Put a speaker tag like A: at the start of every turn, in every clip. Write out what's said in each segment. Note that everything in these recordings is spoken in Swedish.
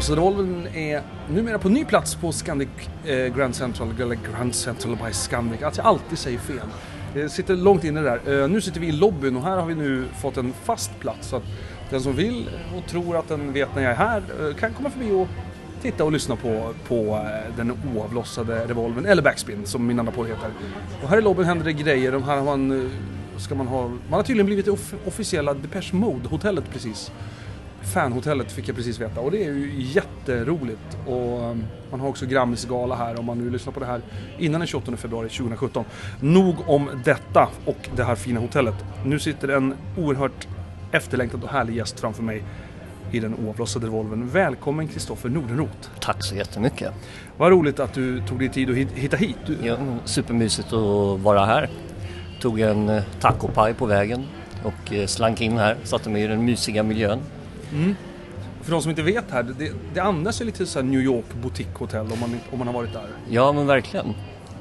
A: Den oavlossade är numera på ny plats på Scandic eh, Grand Central, eller Grand Central by Scandic. Att jag alltid säger fel. Jag sitter långt inne där. Eh, nu sitter vi i lobbyn och här har vi nu fått en fast plats. Så att den som vill och tror att den vet när jag är här eh, kan komma förbi och titta och lyssna på, på eh, den oavlossade revolven, eller backspin som min andra podd heter. Och här i lobbyn händer det grejer. De här har man, eh, ska man, ha, man har tydligen blivit det off officiella Depeche Mode-hotellet precis. Fanhotellet fick jag precis veta och det är ju jätteroligt. Och um, man har också Grammisgala här om man nu lyssnar på det här innan den 28 februari 2017. Nog om detta och det här fina hotellet. Nu sitter en oerhört efterlängtad och härlig gäst framför mig i den oavlossade revolven. Välkommen Kristoffer Nordenroth.
B: Tack så jättemycket.
A: Vad roligt att du tog dig tid att hitta hit. Du...
B: Ja, supermysigt att vara här. Tog en eh, tacopaj på vägen och eh, slank in här, satte mig i den mysiga miljön.
A: Mm. För de som inte vet här, det, det andas ju lite så New York boutique-hotell om man, om man har varit där.
B: Ja men verkligen.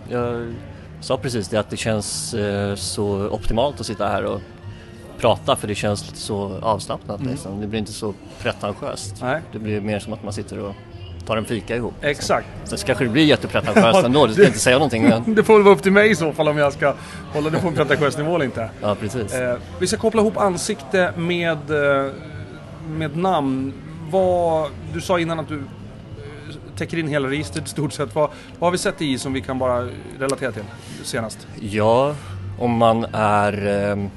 B: Jag sa precis det att det känns eh, så optimalt att sitta här och prata för det känns lite så avslappnat. Mm. Liksom. Det blir inte så pretentiöst. Nej. Det blir mer som att man sitter och tar en fika ihop.
A: Exakt.
B: Sen kanske det blir jättepretentiöst ändå, du ska inte säga någonting. Men...
A: det får väl vara upp till mig i så fall om jag ska hålla det på en pretentiös nivå eller inte.
B: Ja, precis.
A: Eh, vi ska koppla ihop ansikte med, eh, med namn. Vad, du sa innan att du eh, täcker in hela registret i stort sett. Vad, vad har vi sett i som vi kan bara relatera till senast?
B: Ja, om man är eh,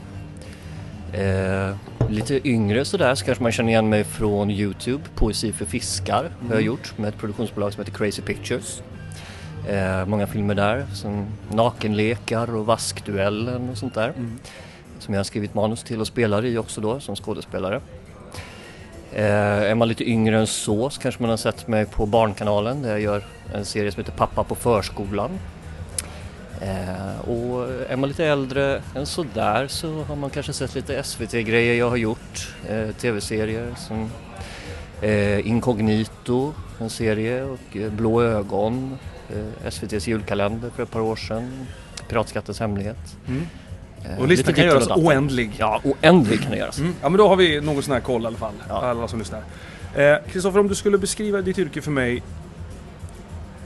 B: Eh, lite yngre sådär så kanske man känner igen mig från Youtube, Poesi för fiskar mm. har jag mm. gjort med ett produktionsbolag som heter Crazy Pictures. Eh, många filmer där som Nakenlekar och Vaskduellen och sånt där. Mm. Som jag har skrivit manus till och spelar i också då som skådespelare. Eh, är man lite yngre än så så kanske man har sett mig på Barnkanalen där jag gör en serie som heter Pappa på förskolan Eh, och är man lite äldre än sådär så har man kanske sett lite SVT-grejer jag har gjort, eh, tv-serier som eh, Incognito, en serie och eh, Blå ögon, eh, SVTs julkalender för ett par år sedan, Piratskattens hemlighet. Mm.
A: Eh, och listan kan göras oändlig.
B: Ja, oändlig kan det göras.
A: Mm. Ja, men då har vi någon sån här koll i alla fall, ja. alla som lyssnar. Kristoffer, om du skulle beskriva ditt yrke för mig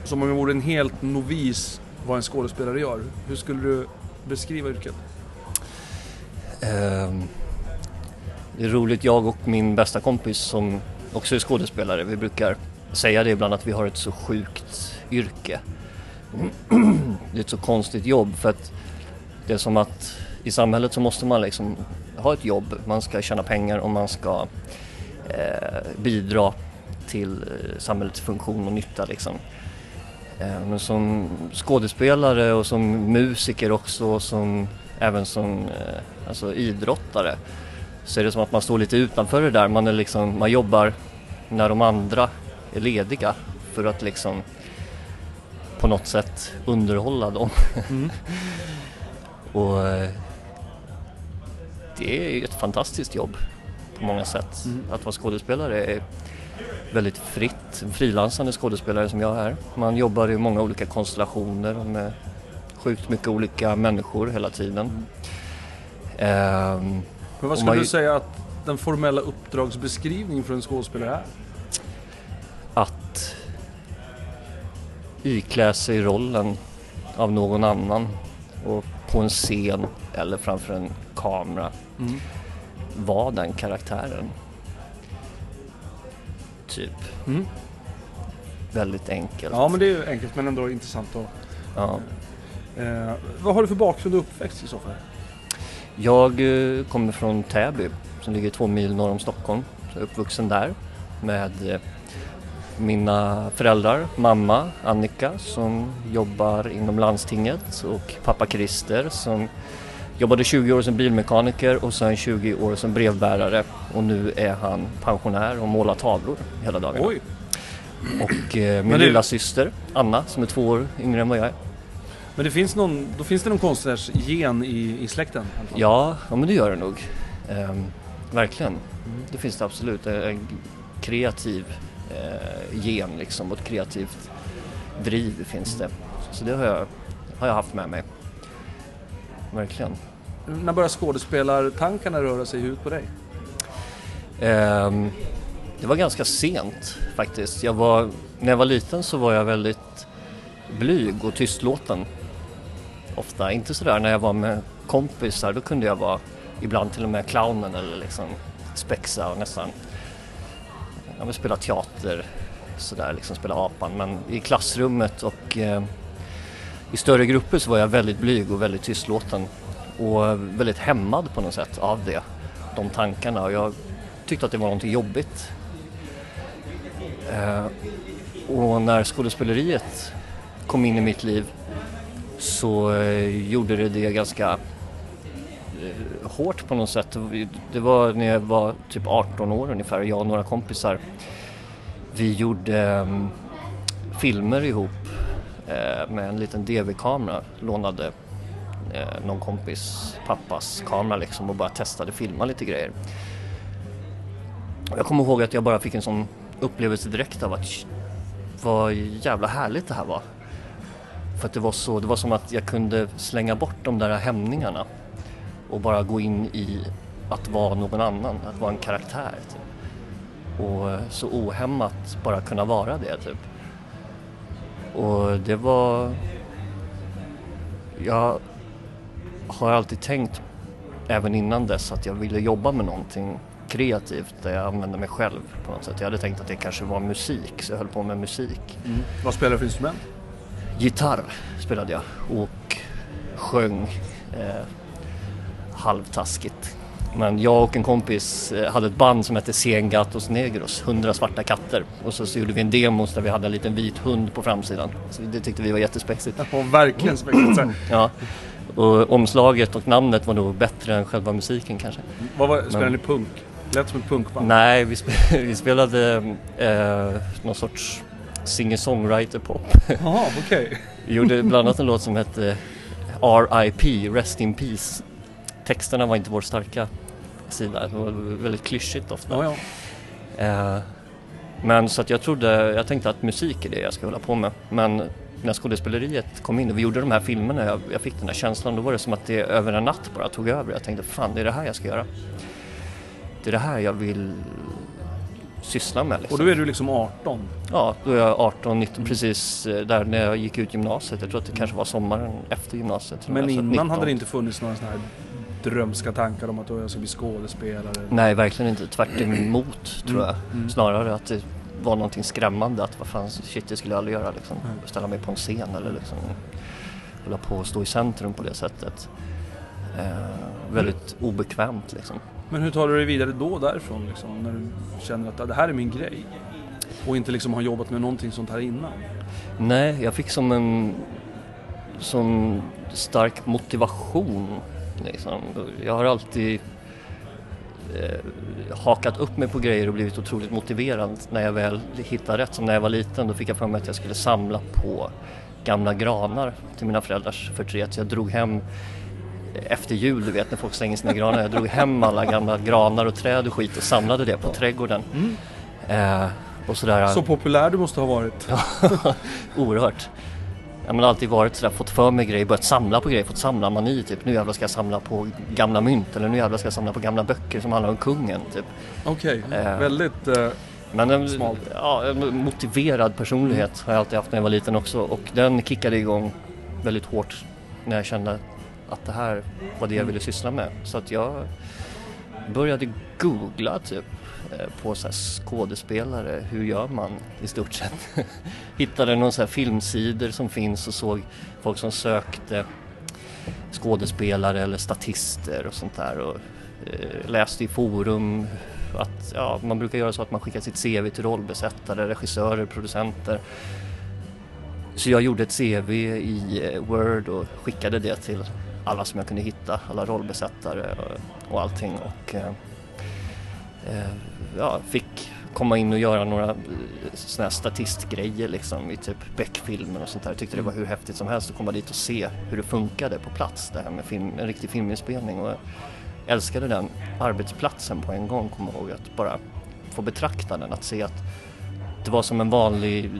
A: som om jag vore en helt novis vad en skådespelare gör. Hur skulle du beskriva yrket?
B: Um, det är roligt, jag och min bästa kompis som också är skådespelare, vi brukar säga det ibland att vi har ett så sjukt yrke. det är ett så konstigt jobb för att det är som att i samhället så måste man liksom ha ett jobb, man ska tjäna pengar och man ska eh, bidra till eh, samhällets funktion och nytta liksom. Eh, men som skådespelare och som musiker också och som, även som eh, alltså idrottare så är det som att man står lite utanför det där. Man, är liksom, man jobbar när de andra är lediga för att liksom på något sätt underhålla dem. Mm. och eh, det är ett fantastiskt jobb på många sätt. Mm. Att vara skådespelare är väldigt fritt, frilansande skådespelare som jag är. Man jobbar i många olika konstellationer med sjukt mycket olika människor hela tiden.
A: Mm. Men vad skulle man... du säga att den formella uppdragsbeskrivningen för en skådespelare är?
B: Att iklä sig rollen av någon annan och på en scen eller framför en kamera mm. vara den karaktären typ. Mm. Väldigt enkelt.
A: Ja men det är ju enkelt men ändå intressant. Och, ja. eh, vad har du för bakgrund och uppväxt i så fall?
B: Jag eh, kommer från Täby som ligger två mil norr om Stockholm. Så jag är uppvuxen där med eh, mina föräldrar, mamma Annika som jobbar inom landstinget och pappa Christer som Jobbade 20 år som bilmekaniker och sen 20 år som brevbärare och nu är han pensionär och målar tavlor hela dagen.
A: Oj.
B: Och eh, min det... lilla syster Anna som är två år yngre än vad jag är.
A: Men det finns någon, då finns det någon konstnärsgen i, i släkten?
B: Ja, ja, men det gör det nog. Ehm, verkligen. Mm. Det finns det absolut. En kreativ eh, gen liksom och ett kreativt driv finns det. Så det har jag, har jag haft med mig. Verkligen.
A: När börjar skådespelartankarna röra sig huvudet på dig?
B: Um, Det var ganska sent faktiskt. Jag var, när jag var liten så var jag väldigt blyg och tystlåten. Ofta, inte sådär när jag var med kompisar, då kunde jag vara ibland till och med clownen eller liksom spexa och nästan ja, spela teater sådär, liksom spela apan. Men i klassrummet och eh, i större grupper så var jag väldigt blyg och väldigt tystlåten och väldigt hämmad på något sätt av det, de tankarna. Och jag tyckte att det var någonting jobbigt. Eh, och när skådespeleriet kom in i mitt liv så eh, gjorde det det ganska eh, hårt på något sätt. Det var när jag var typ 18 år ungefär, jag och några kompisar. Vi gjorde ehm, filmer ihop Eh, med en liten DV-kamera, lånade eh, någon kompis pappas kamera liksom och bara testade filma lite grejer. Jag kommer ihåg att jag bara fick en sån upplevelse direkt av att vad jävla härligt det här var. För att det var så, det var som att jag kunde slänga bort de där hämningarna och bara gå in i att vara någon annan, att vara en karaktär. Typ. Och eh, så ohämmat bara kunna vara det typ. Och det var... Jag har alltid tänkt, även innan dess, att jag ville jobba med någonting kreativt där jag använde mig själv på något sätt. Jag hade tänkt att det kanske var musik, så jag höll på med musik.
A: Mm. Vad spelar du för instrument?
B: Gitarr spelade jag och sjöng eh, halvtaskigt. Men jag och en kompis eh, hade ett band som hette Sengatos Negros, 100 svarta katter. Och så, så gjorde vi en demo där vi hade en liten vit hund på framsidan. Så det tyckte vi var jättespexigt.
A: Ja, verkligen spexigt.
B: ja. Och omslaget och namnet var nog bättre än själva musiken kanske.
A: Vad var, spelade ni punk? Lät som ett punkband.
B: Nej, vi, spelade, vi spelade eh, någon sorts singer-songwriter-pop.
A: Jaha, okej. Okay.
B: Vi gjorde bland annat en låt som hette RIP, Rest in Peace. Texterna var inte vår starka sida, det var väldigt klyschigt ofta.
A: Ja,
B: ja. Eh, men så att jag trodde, jag tänkte att musik är det jag ska hålla på med. Men när skådespeleriet kom in och vi gjorde de här filmerna, jag, jag fick den här känslan, då var det som att det över en natt bara tog över. Jag tänkte, fan det är det här jag ska göra. Det är det här jag vill syssla med. Liksom.
A: Och då är du liksom 18?
B: Ja, då är jag 18, 19 mm. precis eh, där när jag gick ut gymnasiet. Jag tror att det kanske var sommaren efter gymnasiet.
A: Men innan hade det inte funnits några sådana här drömska tankar om att jag ska bli skådespelare?
B: Nej, verkligen inte. Tvärt emot tror jag. Mm. mm. Snarare att det var någonting skrämmande. Att vad fan, shit det skulle jag aldrig göra liksom. Mm. Ställa mig på en scen eller liksom hålla på och stå i centrum på det sättet. Eh, väldigt obekvämt liksom.
A: Men hur tar du dig vidare då därifrån liksom, när du känner att det här är min grej? Och inte liksom har jobbat med någonting sånt här innan?
B: Nej, jag fick som en sån stark motivation. Liksom. Jag har alltid eh, hakat upp mig på grejer och blivit otroligt motiverad när jag väl hittar rätt. Som när jag var liten, då fick jag för mig att jag skulle samla på gamla granar till mina föräldrars förtret. Så jag drog hem efter jul, du vet när folk slänger sina granar. Jag drog hem alla gamla granar och träd och skit och samlade det på trädgården. Mm.
A: Eh, och sådär. Så populär du måste ha varit.
B: Oerhört. Jag har alltid varit sådär, fått för mig grejer, börjat samla på grejer, fått samla mani typ. Nu jävlar ska jag samla på gamla mynt eller nu jävlar ska jag samla på gamla böcker som handlar om kungen typ.
A: Okej, okay. eh, väldigt eh,
B: men en, ja, en motiverad personlighet har jag alltid haft när jag var liten också och den kickade igång väldigt hårt när jag kände att det här var det jag ville syssla med. Så att jag började googla typ eh, Eh, på så skådespelare, hur gör man i stort sett? Hittade någon så här filmsidor som finns och såg folk som sökte skådespelare eller statister och sånt där och eh, läste i forum att ja, man brukar göra så att man skickar sitt CV till rollbesättare, regissörer, producenter. Så jag gjorde ett CV i eh, Word och skickade det till alla som jag kunde hitta, alla rollbesättare och, allting. Och, eh, eh ja, fick komma in och göra några eh, såna här statistgrejer liksom i typ Beck-filmer och sånt där. Jag tyckte det var hur häftigt som helst att komma dit och se hur det funkade på plats det här med film, en riktig filminspelning. Och jag älskade den arbetsplatsen på en gång, kommer jag ihåg. Att bara få betrakta den, att se att det var som en vanlig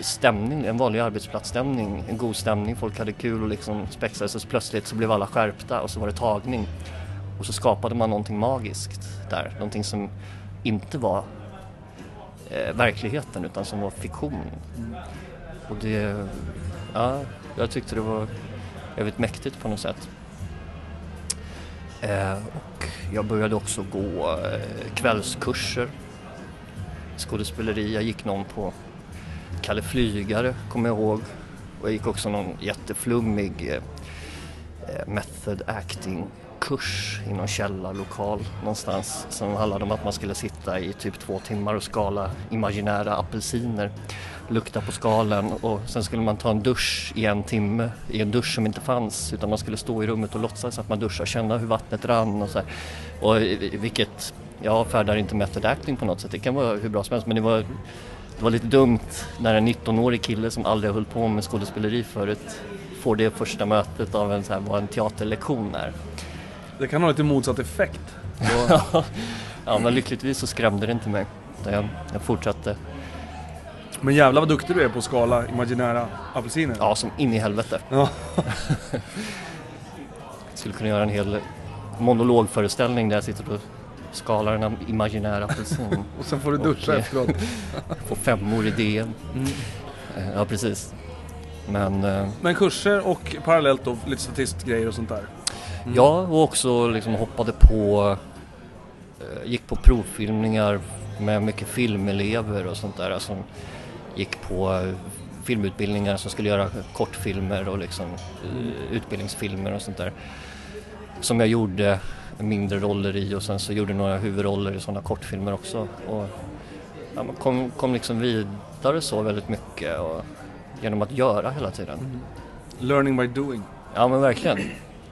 B: stämning, en vanlig arbetsplatsstämning, en god stämning, folk hade kul och liksom spexade så plötsligt så blev alla skärpta och så var det tagning. Och så skapade man någonting magiskt där, någonting som inte var eh, verkligheten utan som var fiktion. Och det, ja, jag tyckte det var jävligt mäktigt på något sätt. Eh, och jag började också gå eh, kvällskurser skådespeleri. Jag gick någon på Kalle Flygare, kommer jag ihåg. Och jag gick också någon jätteflummig eh, eh, method acting kurs i någon källarlokal någonstans som handlade om att man skulle sitta i typ två timmar och skala imaginära apelsiner lukta på skalen och sen skulle man ta en dusch i en timme i en dusch som inte fanns utan man skulle stå i rummet och låtsas att man duschar, känna hur vattnet rann och så här. Och eh, vilket, jag avfärdar inte method acting på något sätt, det kan vara hur bra som helst men det var, det var lite dumt när en 19-årig kille som aldrig har hållit på med skådespeleri förut får det första mötet av en så här, vad en teaterlektion är.
A: Det kan ha lite motsatt effekt.
B: ja men lyckligtvis så skrämde det inte mig. Jag, jag fortsatte
A: men jävlar vad duktig du är på att skala imaginära apelsiner.
B: Ja, som in i helvete. Ja. skulle kunna göra en hel monologföreställning där jag sitter och skalar en imaginär apelsin.
A: och sen får du duscha och, efteråt.
B: få femmor i DN. Mm. Eh, ja, precis. Men, eh,
A: Men kurser och parallellt då lite statistgrejer och sånt där?
B: Mm. Ja, och också liksom hoppade på, eh, gick på provfilmningar med mycket filmelever och sånt där. Alltså, gick på filmutbildningar som skulle göra kortfilmer och liksom eh, utbildningsfilmer och sånt där. Som jag gjorde mindre roller i och sen så gjorde några huvudroller i sådana kortfilmer också. Och ja, man kom, kom liksom vidare så väldigt mycket och, genom att göra hela tiden. Mm.
A: Learning by doing.
B: Ja men verkligen.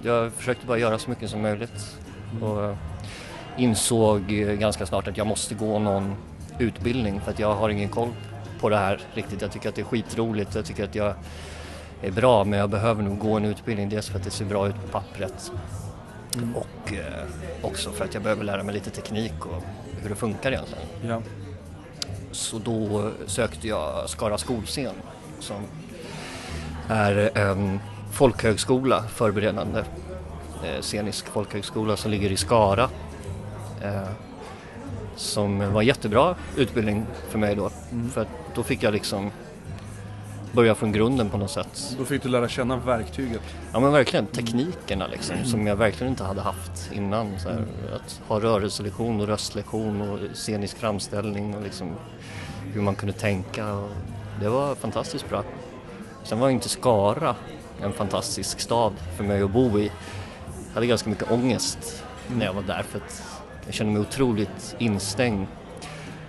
B: Jag försökte bara göra så mycket som möjligt. Och insåg ganska snart att jag måste gå någon utbildning för att jag har ingen koll på det här riktigt. Jag tycker att det är skitroligt. Jag tycker att jag är bra men jag behöver nog gå en utbildning. Dels för att det ser bra ut på pappret mm. och eh, också för att jag behöver lära mig lite teknik och hur det funkar egentligen. Ja. Så då sökte jag Skara skolscen som är en folkhögskola, förberedande eh, scenisk folkhögskola som ligger i Skara. Eh, som var jättebra utbildning för mig då. Mm. För då fick jag liksom börja från grunden på något sätt.
A: Då fick du lära känna verktyget?
B: Ja men verkligen, teknikerna liksom mm. som jag verkligen inte hade haft innan. Så här, mm. Att ha rörelselektion och röstlektion och scenisk framställning och liksom hur man kunde tänka. Och det var fantastiskt bra. Sen var inte Skara en fantastisk stad för mig att bo i. Jag hade ganska mycket ångest när jag var där för att jag kände mig otroligt instängd.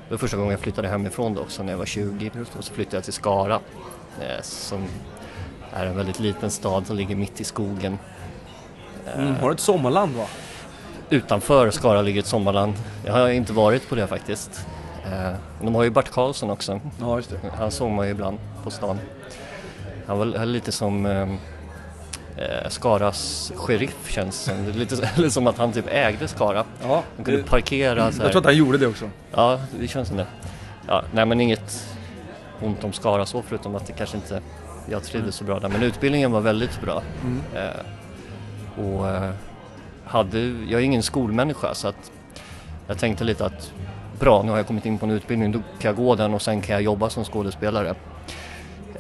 B: Det var första gången jag flyttade hemifrån då också när jag var 20 och så flyttade jag till Skara eh, som är en väldigt liten stad som ligger mitt i skogen.
A: Mm, har du ett sommarland va?
B: Utanför Skara ligger ett sommarland. Jag har inte varit på det faktiskt. Eh, de har ju Bert Karlsson också.
A: Ja, just det.
B: Han såg man ju ibland på stan. Han var lite som eh, eh, Skaras sheriff känns som. Det lite eller som att han typ ägde Skara. Ja, han kunde det, parkera så
A: Jag tror att han gjorde det också.
B: Ja, det känns som det. Ja, nej men inget ont om Skara så förutom att det kanske inte jag trivdes så bra där. Men utbildningen var väldigt bra. Mm. Eh, och eh, hade, jag är ingen skolmänniska så att jag tänkte lite att bra, nu har jag kommit in på en utbildning, då kan jag gå den och sen kan jag jobba som skådespelare.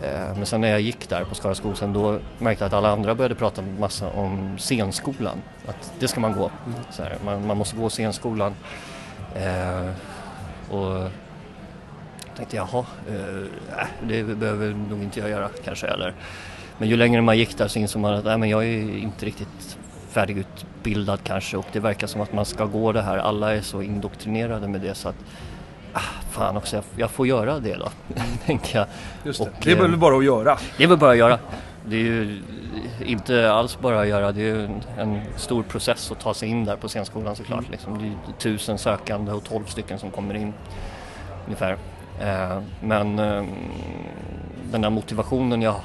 B: Eh, men sen när jag gick där på Skara skolsen då märkte jag att alla andra började prata massa om scenskolan. Att det ska man gå. Mm. Här, man, man, måste gå scenskolan. Eh, och tänkte jaha, eh, det behöver nog inte jag göra kanske. Eller. Men ju längre man gick där så insåg man att nej, men jag är inte riktigt färdigutbildad kanske och det verkar som att man ska gå det här. Alla är så indoktrinerade med det så att ah, fan också, jag, jag, får göra det då, tänker jag.
A: Just det. Och, det är väl bara att göra?
B: Det är väl bara att göra. Det är ju inte alls bara att göra, det är ju en, en stor process att ta sig in där på scenskolan såklart. Mm. Liksom. Det är tusen sökande och tolv stycken som kommer in ungefär. Eh, men eh, den där motivationen jag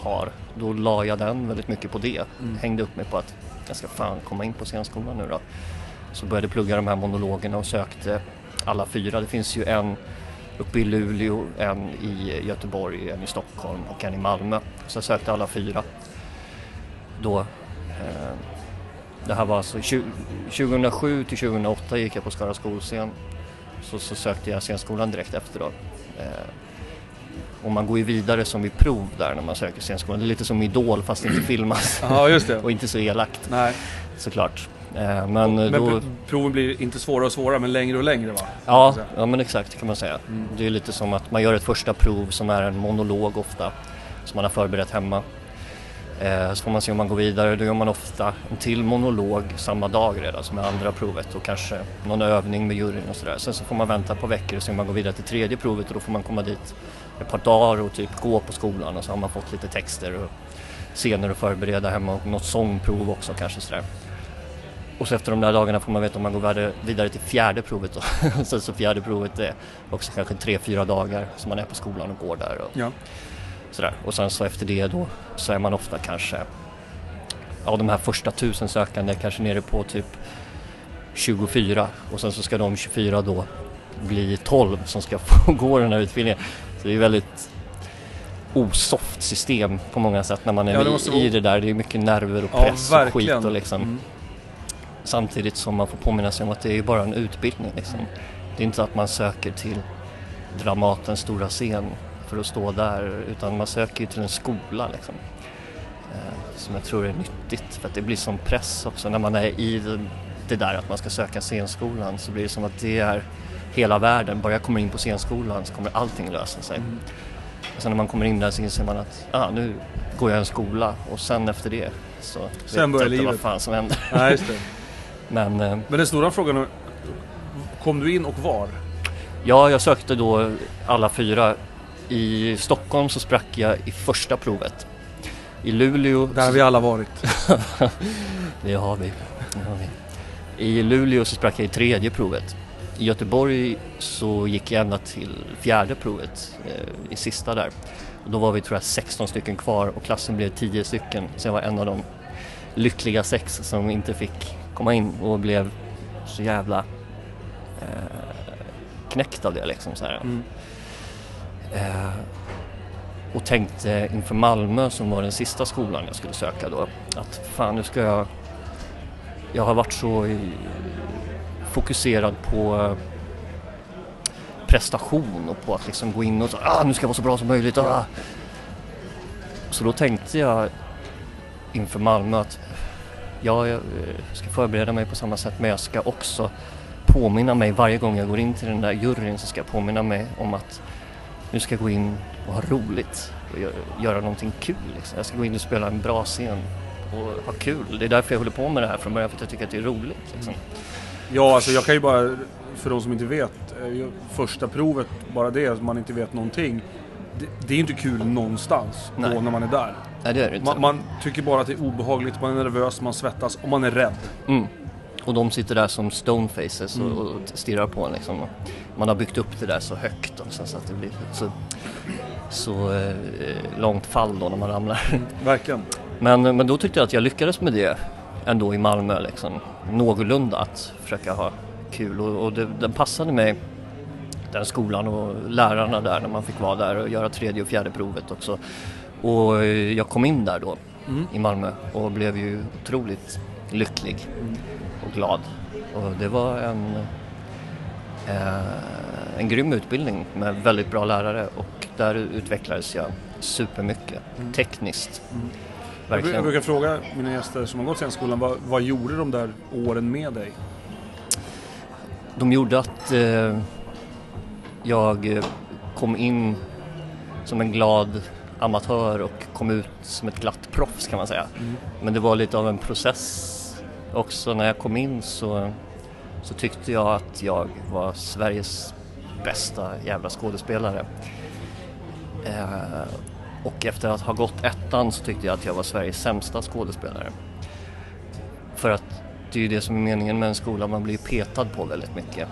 B: har, då la jag den väldigt mycket på det. Mm. Hängde upp mig på att jag ska fan komma in på scenskolan nu då. Så började plugga de här monologerna och sökte alla fyra. Det finns ju en uppe i Luleå, en i Göteborg, en i Stockholm och en i Malmö. Så jag sökte alla fyra. Då, eh, det här var alltså 2007 till 2008 gick jag på Skara skolscen så, så sökte jag scenskolan direkt efter då. Eh, och man går ju vidare som i prov där när man söker scenskolan. Det är lite som Idol fast inte filmas.
A: Ja, just det.
B: och inte så elakt
A: Nej.
B: såklart. Eh, men
A: Men
B: då...
A: pr- proven blir inte svårare och svårare, men längre och längre va?
B: Ja, ja men exakt kan man säga.
A: Mm.
B: Det är lite som att man gör ett första prov som är en monolog ofta som man har förberett hemma. Eh, så får man se om man går vidare. Då gör man ofta en till monolog samma dag redan som är andra provet och kanske någon övning med juryn och sådär. Sen så får man vänta par veckor och se om man går vidare till tredje provet och då får man komma dit ett par dagar och typ gå på skolan och så har man fått lite texter och scener att förbereda hemma och något sångprov också kanske sådär. Och så efter de där dagarna får man veta om man går vidare, till fjärde provet då. så, så fjärde provet är också kanske tre, fyra dagar som man är på skolan och går där och
A: Ja.
B: sådär. Och sen så efter det då så är man ofta kanske, ja de här första tusen sökande kanske nere på typ 24 och sen så ska de 24 då bli 12 som ska få gå den här utbildningen. Så det är väldigt osoft system på många sätt när man är
A: Ja, det
B: i, i det där. Det är mycket nerver och
A: Ja,
B: press och skit och liksom.
A: Mm.
B: Samtidigt som man får påminna sig om att det är bara en utbildning liksom. Det är inte så att man söker till Dramatens stora scen för att stå där utan man söker ju till en skola liksom. Eh, som jag tror är nyttigt för att det blir som press också när man är i det, där att man ska söka scenskolan så blir det som att det är hela världen. Bara jag kommer in på scenskolan så kommer allting lösa sig.
A: Mm.
B: Och sen när man kommer in där så inser man att ah, nu går jag en skola och sen efter det så
A: Sen
B: vet jag inte vad
A: livet.
B: fan som händer.
A: Det.
B: Men eh,
A: Men den stora frågan är, kom du in och var?
B: Ja, jag sökte då alla fyra. I Stockholm så sprack jag i första provet. I Luleå...
A: Där har vi alla varit.
B: Det har vi. Det har vi. I Luleå så sprack jag i tredje provet. I Göteborg så gick jag ända till fjärde provet, eh, i sista där. Och då var vi tror jag 16 stycken kvar och klassen blev 10 stycken. Så jag var en av de lyckliga sex som inte fick komma in och blev så jävla eh, knäckt av det liksom. Så här.
A: Mm.
B: Eh, och tänkte inför Malmö som var den sista skolan jag skulle söka då att fan nu ska jag jag har varit så i, fokuserad på eh, prestation och på att liksom gå in och så, ah, nu ska jag vara så bra som möjligt. Ah. Så då tänkte jag inför Malmö att ja, jag eh, ska förbereda mig på samma sätt men jag ska också påminna mig varje gång jag går in till den där juryn så ska jag påminna mig om att nu ska jag gå in och ha roligt och gö- göra någonting kul. Liksom. Jag ska gå in och spela en bra scen och ha kul. Det är därför jag håller på med det här från början, för att jag tycker att det är roligt. Liksom.
A: Ja, alltså jag kan ju bara, för de som inte vet, eh, första provet, bara det, att man inte vet någonting. Det, det är inte kul någonstans då när man är där.
B: Nej, det är det inte.
A: Man, man tycker bara att det är obehagligt, man är nervös, man svettas och man är rädd.
B: Mm. Och de sitter där som stonefaces och,
A: Mm.
B: och stirrar på en liksom. Man har byggt upp det där så högt också, så att det blir så, så eh, långt fall då när man ramlar.
A: Verkligen.
B: Men, men då tyckte jag att jag lyckades med det ändå i Malmö liksom. Någorlunda att försöka ha kul och, och det, den passade mig den skolan och lärarna där när man fick vara där och göra tredje och fjärde provet också. Och eh, jag kom in där då
A: Mm.
B: i Malmö och blev ju otroligt lycklig
A: Mm.
B: och glad. Och det var en, eh, en grym utbildning med väldigt bra lärare och där utvecklades jag supermycket
A: Mm.
B: tekniskt.
A: Mm. Jag, bru- jag
B: Verkligen.
A: brukar fråga mina gäster som har gått scenskolan, vad, vad gjorde de där åren med dig?
B: De gjorde att eh, jag eh, kom in som en glad amatör och kom ut som ett glatt proffs kan man säga.
A: Mm.
B: Men det var lite av en process också. När jag kom in så, så tyckte jag att jag var Sveriges bästa jävla skådespelare. Eh, och efter att ha gått ettan så tyckte jag att jag var Sveriges sämsta skådespelare. För att det är ju det som är meningen med en skola, man blir ju petad på väldigt mycket.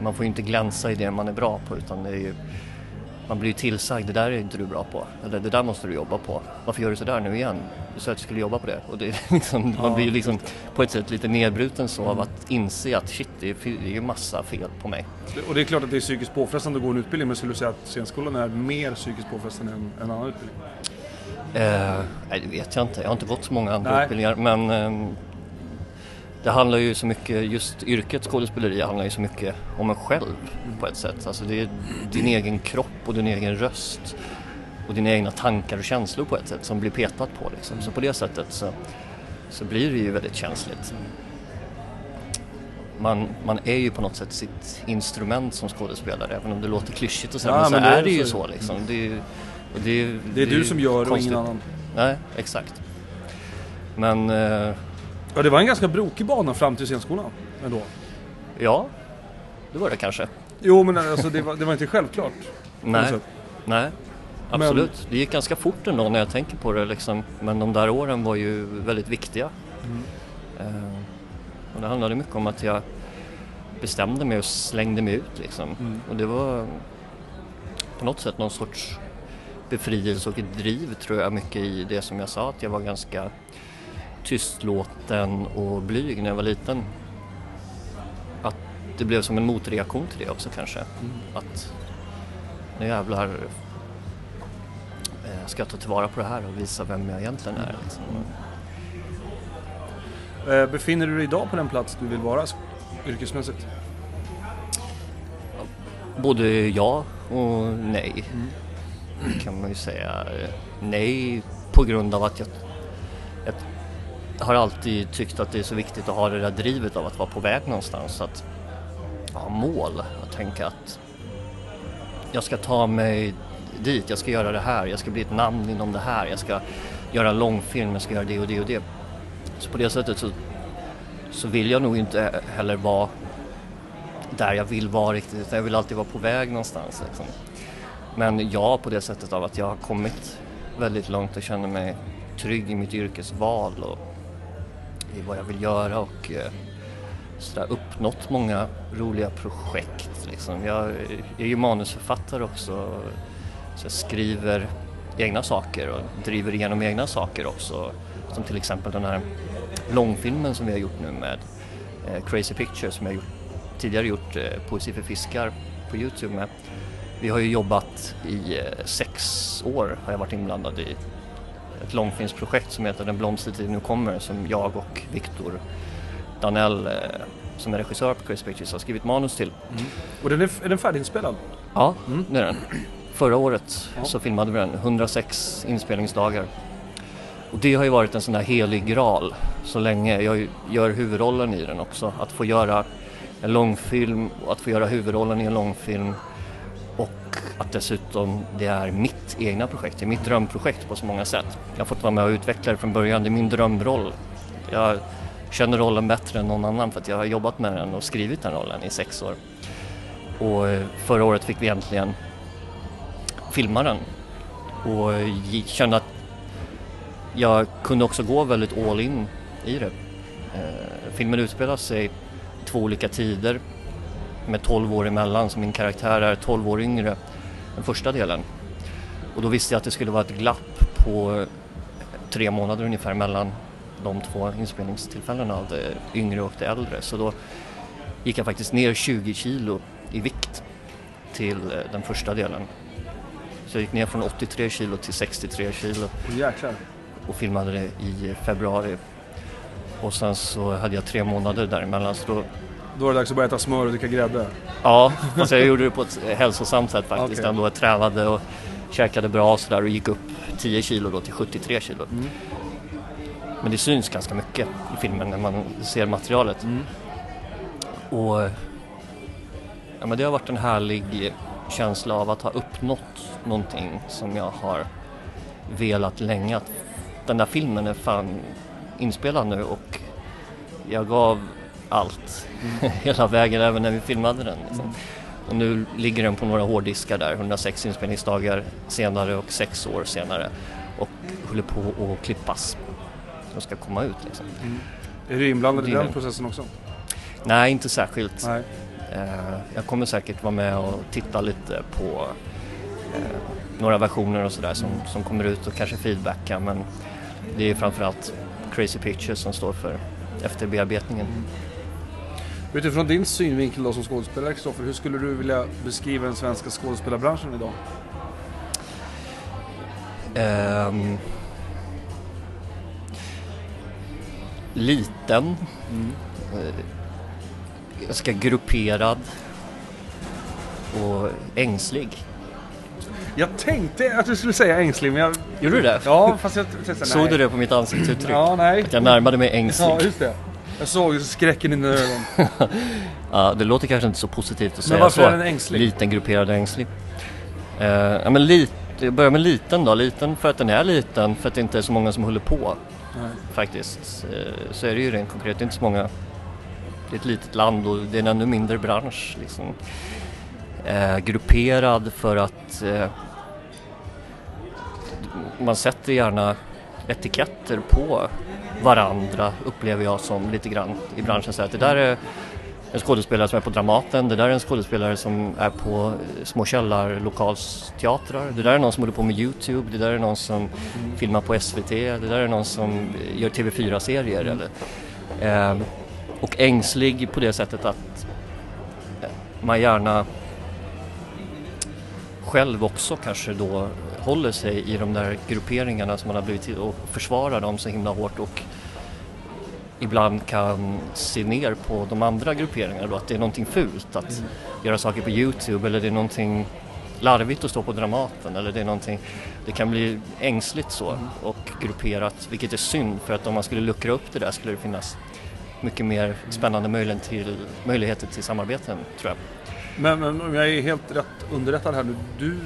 B: Man får ju inte glänsa i det man är bra på utan det är ju man blir ju tillsagd, det där är inte du bra på. Eller det där måste du jobba på. Varför gör du sådär nu igen? Du sa att du skulle jobba på det. Och det liksom,
A: Ja.
B: Man blir ju liksom på ett sätt lite nedbruten så av att inse att shit, det är, ju massa fel på mig.
A: Och det är klart att det är psykiskt påfrestande att gå en utbildning, men skulle du säga att scenskolan är mer psykiskt påfrestande än en annan utbildning?
B: Eh, nej, det vet jag inte. Jag har inte gått så många andra
A: Nej.
B: utbildningar men ehm, det handlar ju så mycket, just yrket skådespeleri handlar ju så mycket om en själv på ett sätt. Alltså det är din egen kropp och din egen röst och dina egna tankar och känslor på ett sätt som blir petat på liksom. Så på det sättet så, så blir det ju väldigt känsligt. Man, man är ju på något sätt sitt instrument som skådespelare, även om det låter klyschigt och så,
A: Ja,
B: men så
A: men det
B: är
A: är
B: det ju
A: så.
B: liksom. Det är, ju- och det, är-
A: Det är du som gör det och
B: konstigt.
A: ingen annan.
B: Nej, exakt. Men eh,
A: Ja, det var en ganska brokig bana fram till scenskolan ändå.
B: ja, det var det kanske.
A: Jo, men alltså det var, det var inte självklart.
B: Nej, nej. Absolut. Det gick ganska fort ändå när jag tänker på det liksom. Men de där åren var ju väldigt viktiga.
A: Mm.
B: Eh, och det handlade mycket om att jag bestämde mig och slängde mig ut liksom.
A: Mm.
B: Och det var på något sätt någon sorts befrielse och ett driv tror jag mycket i det som jag sa att jag var ganska tystlåten och blyg när jag var liten. Att det blev som en motreaktion till det också kanske. Att nu jävlar eh, ska jag ta tillvara på det här och visa vem jag egentligen är. Liksom.
A: Eh, Befinner du dig idag på den plats du vill vara yrkesmässigt?
B: Både ja och nej kan man ju säga. Nej på grund av att jag har alltid tyckt att det är så viktigt att ha det där drivet av att vara på väg någonstans. Att ha mål, att tänka att jag ska ta mig dit, jag ska göra det här, jag ska bli ett namn inom det här, jag ska göra en långfilm, jag ska göra det och det och det. Så på det sättet så, så vill jag nog inte heller vara där jag vill vara riktigt, utan jag vill alltid vara på väg någonstans. Liksom. Men ja, på det sättet av att jag har kommit väldigt långt och känner mig trygg i mitt yrkesval och i vad jag vill göra och eh, sådär, uppnått många roliga projekt. Liksom. Jag är ju manusförfattare också, så jag skriver egna saker och driver igenom egna saker också. Som till exempel den här långfilmen som vi har gjort nu med eh, Crazy Pictures som jag gjort, tidigare gjort eh, Poesi för fiskar på Youtube med. Vi har ju jobbat i eh, sex år har jag varit inblandad i ett långfilmsprojekt som heter Den blomstertid nu kommer som jag och Viktor Danell eh, som är regissör på Crazy Pictures har skrivit manus till.
A: Och den är, är den färdiginspelad?
B: Ja, det är den. Förra året
A: Ja.
B: så filmade vi den, 106 inspelningsdagar. Och det har ju varit en sån där helig graal så länge. Jag gör huvudrollen i den också. Att få göra en långfilm och att få göra huvudrollen i en långfilm och att dessutom det är mitt egna projekt, det är mitt drömprojekt på så många sätt. Jag har fått vara med och utveckla det från början, det är min drömroll. Jag känner rollen bättre än någon annan för att jag har jobbat med den och skrivit den rollen i sex år. Och eh, förra året fick vi äntligen filma den och eh, kände att jag kunde också gå väldigt all in i det. Eh, filmen utspelar sig två olika tider med 12 år emellan så min karaktär är 12 år yngre den första delen. Och då visste jag att det skulle vara ett glapp på tre månader ungefär mellan de två inspelningstillfällena av det yngre och det äldre. Så då gick jag faktiskt ner 20 kilo i vikt till eh, den första delen. Så jag gick ner från 83 kilo till 63 kilo
A: jäklar.
B: och filmade det i februari. Och sen så hade jag tre månader däremellan så då
A: Då är det dags att börja äta smör och dricka grädde.
B: Ja, fast jag gjorde det på ett hälsosamt sätt faktiskt.
A: Okej.
B: Ändå jag tränade och käkade bra och sådär och gick upp 10 kilo då till 73 kilo.
A: Mm.
B: Men det syns ganska mycket i filmen när man ser materialet.
A: Mm.
B: Och ja, men det har varit en härlig känsla av att ha uppnått någonting som jag har velat länge. Den där filmen är fan inspelad nu och jag gav allt hela vägen även när vi filmade den. Liksom. Och nu ligger den på några hårddiskar där, 106 inspelningsdagar senare och sex år senare och håller på att klippas. Som ska komma ut liksom.
A: Är du inblandad i den processen också?
B: Nej, inte särskilt.
A: Nej.
B: Eh, jag kommer säkert vara med och titta lite på eh, några versioner och sådär som, som kommer ut och kanske feedbacka men det är framförallt Crazy Pictures som står för efterbearbetningen.
A: Utifrån din synvinkel då som skådespelare Kristoffer, hur skulle du vilja beskriva den svenska skådespelarbranschen idag?
B: Ehm, liten,
A: Mm.
B: eh, ganska grupperad och ängslig.
A: Jag tänkte att du skulle säga ängslig men jag...
B: Gjorde du det?
A: Ja, fast jag
B: Såg du det på mitt ansiktsuttryck?
A: Ja, nej.
B: Att jag närmade mig ängslig.
A: Ja, just det. Jag såg skräcken i dina ögon.
B: Ja, det låter kanske inte så positivt att
A: Men
B: säga
A: varför
B: så.
A: är den ängslig?
B: Liten, grupperad ängslig. Eh, ja, men lit, jag börjar med liten då. Liten för att den är liten, för att det inte är så många som håller på
A: Nej.
B: faktiskt. Eh, så är det ju rent konkret. Det är inte så många. Det är ett litet land och det är en ännu mindre bransch. Liksom. Eh, grupperad för att man sätter gärna etiketter på varandra upplever jag som lite grann i branschen. Så att det där är en skådespelare som är på Dramaten, det där är en skådespelare som är på små källarlokalsteatrar, det där är någon som håller på med Youtube, det där är någon som filmar på SVT, det där är någon som gör TV4-serier. Eller, eh, och ängslig på det sättet att eh, man gärna själv också kanske då håller sig i de där grupperingarna som man har blivit till och försvarar dem så himla hårt och ibland kan se ner på de andra grupperingarna då, att det är någonting fult att göra saker på Youtube eller det är någonting larvigt att stå på Dramaten eller det är någonting, det kan bli ängsligt så och grupperat vilket är synd för att om man skulle luckra upp det där skulle det finnas mycket mer spännande möjligheter till, möjligheter till samarbeten tror jag.
A: Men, men om jag är helt rätt underrättad här nu. Du,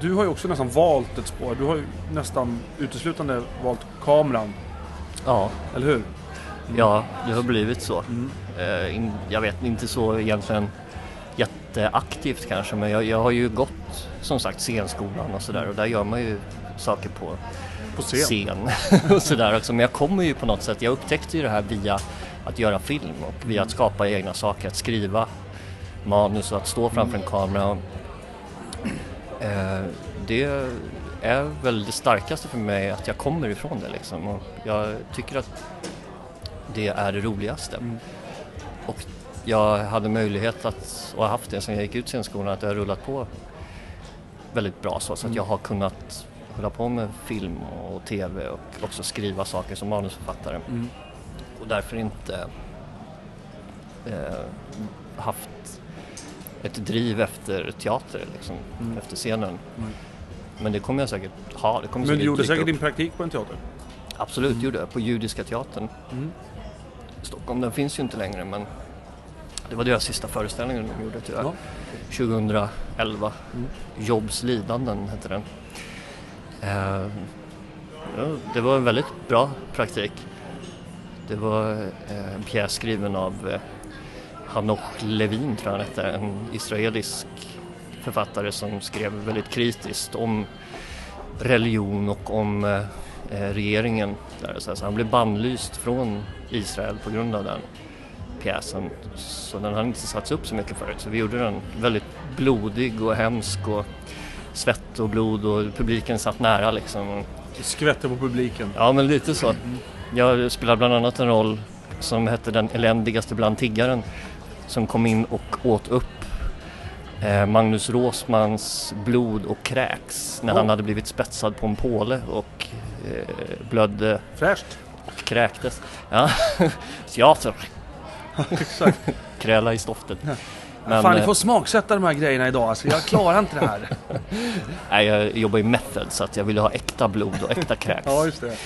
A: du har ju också nästan valt ett spår. Du har ju nästan uteslutande valt kameran.
B: Ja,
A: Eller hur?
B: ja det har blivit så.
A: Mm.
B: Eh, jag vet inte så egentligen jätteaktivt kanske men jag, jag har ju gått som sagt scenskolan och sådär och där gör man ju saker på
A: På scen.
B: scen och sådär också. Men jag kommer ju på något sätt, jag upptäckte ju det här via att göra film och via att skapa egna saker, att skriva manus och att stå framför en kamera. Eh, det är väl det starkaste för mig att jag kommer ifrån det liksom och jag tycker att det är det roligaste.
A: Mm.
B: Och jag hade möjlighet att, och har haft det sen jag gick ut scenskolan, att det har rullat på väldigt bra så, så att jag har kunnat hålla på med film och tv och också skriva saker som manusförfattare
A: Mm.
B: och därför inte eh, haft ett driv efter teater, liksom,
A: Mm.
B: efter scenen.
A: Mm.
B: Men det kommer jag säkert ha. Det kommer
A: Men du gjorde säkert
B: upp.
A: din praktik på en teater?
B: Absolut, gjorde jag. På Judiska teatern
A: Mm.
B: Stockholm. Den finns ju inte längre men det var deras sista föreställning de gjorde tyvärr.
A: Ja.
B: 2011.
A: Mm.
B: Jobbs lidanden hette den. Eh, ja, det var en väldigt bra praktik. Det var eh, en pjäs skriven av eh, Hanoch Levin tror jag han hette, en israelisk författare som skrev väldigt kritiskt om religion och om eh, regeringen. Där. Så alltså, han blev bannlyst från Israel på grund av den pjäsen. Så den hade inte satts upp så mycket förut. Så vi gjorde den väldigt blodig och hemsk och svett och blod och publiken satt nära liksom.
A: Du skvätter på publiken.
B: Ja men lite så. Jag spelade bland annat en roll som hette Den eländigaste bland tiggaren som kom in och åt upp eh, Magnus Råsmans blod och kräks när
A: Oh.
B: han hade blivit spetsad på en påle och eh, blödde
A: Fräscht.
B: och kräktes. Ja, teater.
A: Exakt.
B: Kräla i stoftet. Men,
A: Fan, ni
B: eh,
A: får smaksätta de här grejerna idag. Alltså, jag klarar inte det här.
B: nej, jag jobbar i method så att jag ville ha äkta blod och äkta kräks.
A: ja, just det.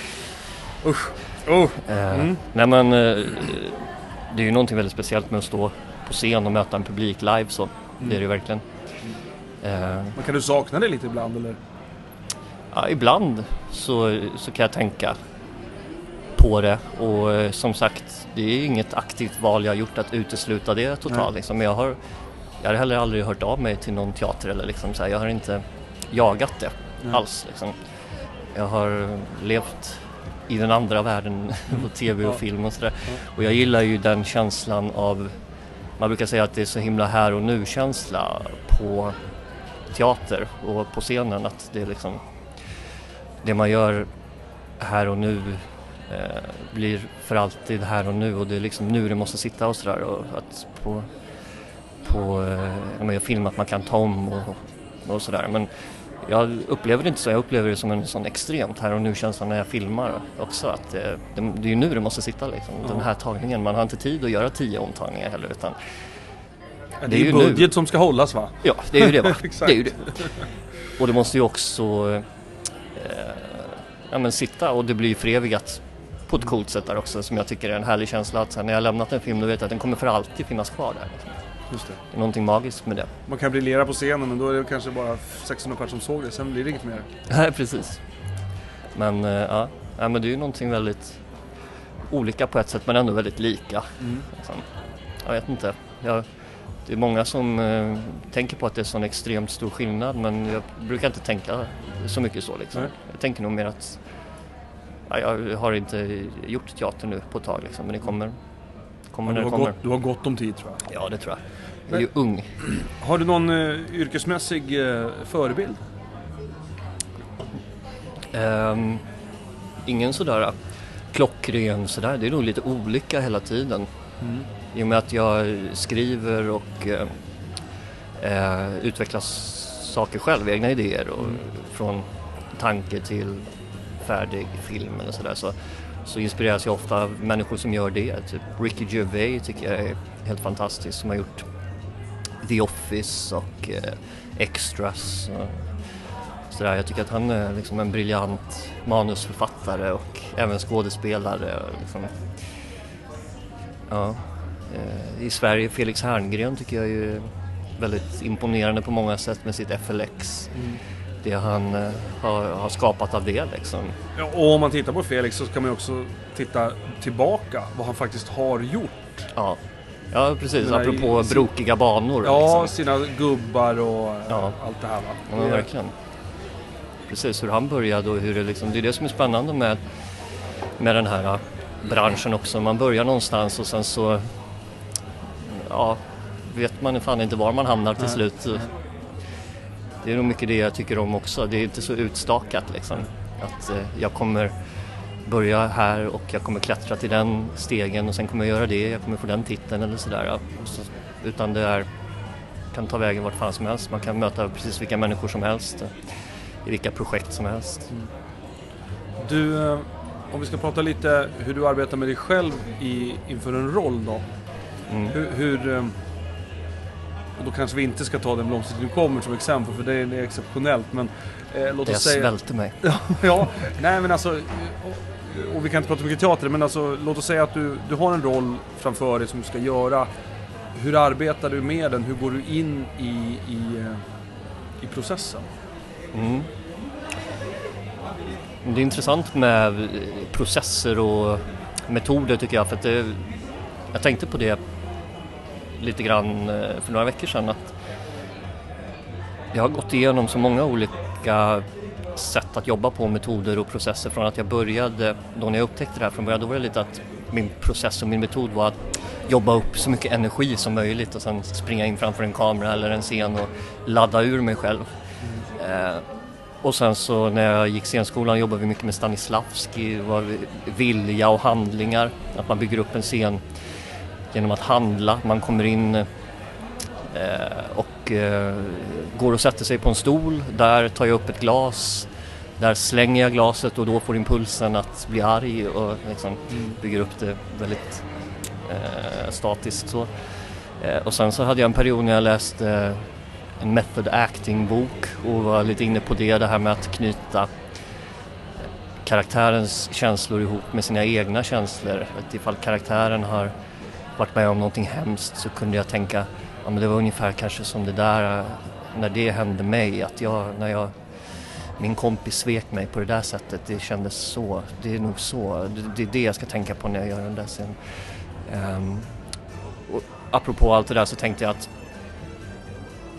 A: Usch.
B: Eh,
A: Mm.
B: Nej men det är ju någonting väldigt speciellt med att stå på scen och möta en publik live så.
A: Mm.
B: Det är det verkligen. Eh,
A: Men kan du sakna det lite ibland eller?
B: ja, ibland så, så kan jag tänka på det och eh, som sagt det är inget aktivt val jag har gjort att utesluta det totalt. Liksom. Jag har, jag har heller aldrig hört av mig till någon teater eller liksom så här. Jag har inte jagat det
A: Nej.
B: alls. Liksom. Jag har levt i den andra världen på tv och film och sådär. Och jag gillar ju den känslan av, man brukar säga att det är så himla här och nu känsla på teater och på scenen att det är liksom det man gör här och nu eh, blir för alltid här och nu och det är liksom nu det måste sitta och sådär och att på, på eh, när man gör film att man kan ta om och, och sådär. Men jag upplever det inte så, jag upplever det som en sån extremt här och nu känsla när jag filmar också att det, det, det är ju nu det måste sitta liksom,
A: Ja.
B: den här tagningen. Man har inte tid att göra tio omtagningar heller utan
A: Det,
B: Det
A: är
B: är
A: ju
B: ju nu.
A: budget som ska hållas va?
B: ja, det är ju det va. Det är ju det. Och det måste ju också eh, ja, men sitta och det blir förevigat på ett coolt sätt där också som jag tycker är en härlig känsla att när jag har lämnat en film då vet jag att den kommer för alltid finnas kvar där. Liksom.
A: Just det.
B: Det är någonting magiskt med det.
A: Man kan briljera på scenen men då är det kanske bara 600 personer som såg det, sen blir det inget mer.
B: Nej, precis. Men eh, ja, ja, men det är ju någonting väldigt olika på ett sätt men ändå väldigt lika. Liksom. Jag vet inte. Jag, det är många som eh, tänker på att det är sån extremt stor skillnad men jag brukar inte tänka så mycket så liksom.
A: Nej.
B: Jag tänker nog mer att ja, jag har inte gjort teater nu på ett tag liksom, men det kommer, kommer
A: Du har,
B: kommer.
A: gott, du har gott om tid tror jag.
B: Ja, det tror jag. Jag är ju ung.
A: Har du någon eh, yrkesmässig eh, förebild?
B: Ehm, ingen sådär klockren sådär, det är nog lite olika hela tiden. I och med att jag skriver och eh, eh, utvecklar saker själv, egna idéer och från tanke till färdig film eller sådär så, så inspireras jag ofta av människor som gör det. Typ Ricky Gervais tycker jag är helt fantastisk som har gjort The Office och eh, Extras. Och sådär. Jag tycker att han är liksom en briljant manusförfattare och även skådespelare. och Liksom. Ja. Eh, I Sverige, Felix Herngren tycker jag är väldigt imponerande på många sätt med sitt FLX. Mm. Det han eh, har, har skapat av det liksom.
A: Ja, och om man tittar på Felix så kan man ju också titta tillbaka vad han faktiskt har gjort.
B: Ja, ja precis.
A: Men i-
B: Apropå brokiga banor.
A: Ja,
B: liksom.
A: sina gubbar och eh,
B: Ja.
A: allt det här va.
B: Ja, verkligen. Precis, hur han började och hur det liksom, det är det som är spännande med, med den här äh, branschen också. Man börjar någonstans och sen så, ja, vet man fan inte var man hamnar till
A: Nej.
B: Det är nog mycket det jag tycker om också. Det är inte så utstakat liksom. Att eh, jag kommer börja här och jag kommer klättra till den stegen och sen kommer jag göra det, jag kommer få den titeln eller sådär. Så, utan det är, kan ta vägen vart fan som helst. Man kan möta precis vilka människor som helst eh, i vilka projekt som helst.
A: Du, eh, om vi ska prata lite hur du arbetar med dig själv i, inför en roll då.
B: Mm.
A: Hur, hur eh, och då kanske vi inte ska ta den blomstertid du kommer som exempel för det är, exceptionellt men eh, låt oss säga...
B: svälter mig.
A: ja, nej men alltså, och, och vi kan inte prata mycket teater, men alltså låt oss säga att du, du har en roll framför dig som du ska göra. Hur arbetar du med den? Hur går du in i, i, eh, i processen?
B: Mm. Det är intressant med processer och metoder tycker jag för att det, jag tänkte på det lite grann eh, för några veckor sedan att jag har gått igenom så många olika sätt att jobba på, metoder och processer från att jag började, då när jag upptäckte det här från början, då var det lite att min process och min metod var att jobba upp så mycket energi som möjligt och sen springa in framför en kamera eller en scen och ladda ur mig själv. Eh, och sen så när jag gick scenskolan jobbade vi mycket med Stanislavski, var vilja och handlingar, att man bygger upp en scen genom att handla. Man kommer in eh, och eh, går och sätter sig på en stol, där tar jag upp ett glas, där slänger jag glaset och då får impulsen att bli arg och liksom bygger upp det väldigt eh, statiskt så. Och sen så hade jag en period när jag läste en method acting bok och var lite inne på det, det här med att knyta karaktärens känslor ihop med sina egna känslor. Att ifall karaktären har varit med om någonting hemskt så kunde jag tänka, ja men det var ungefär kanske som det där eh, när det hände mig, att jag, när jag min kompis svek mig på det där sättet, det kändes så, det är nog så, det, det är det jag ska tänka på när jag gör den där scenen. Um, och apropå allt det där så tänkte jag att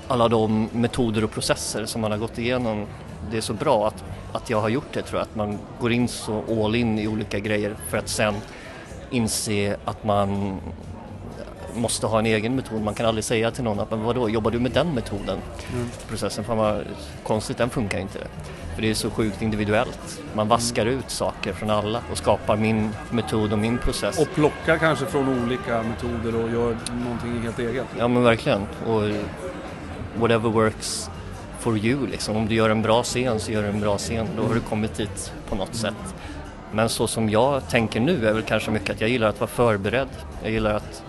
B: alla de metoder och processer som man har gått igenom, det är så bra att, att jag har gjort det tror jag, att man går in så all in i olika grejer för att sen inse att man måste ha en egen metod. Man kan aldrig säga till någon att men vadå, jobbar du med den metoden?
A: Mm.
B: Processen, fan vad konstigt, den funkar inte. För det är så sjukt individuellt. Man vaskar ut saker från alla och skapar min metod och min process.
A: Och plockar kanske från olika metoder och gör någonting helt eget.
B: Ja men verkligen. Och whatever works for you liksom. Om du gör en bra scen så gör du en bra scen. Då har du kommit dit på något sätt. Men så som jag tänker nu är väl kanske mycket att jag gillar att vara förberedd. Jag gillar att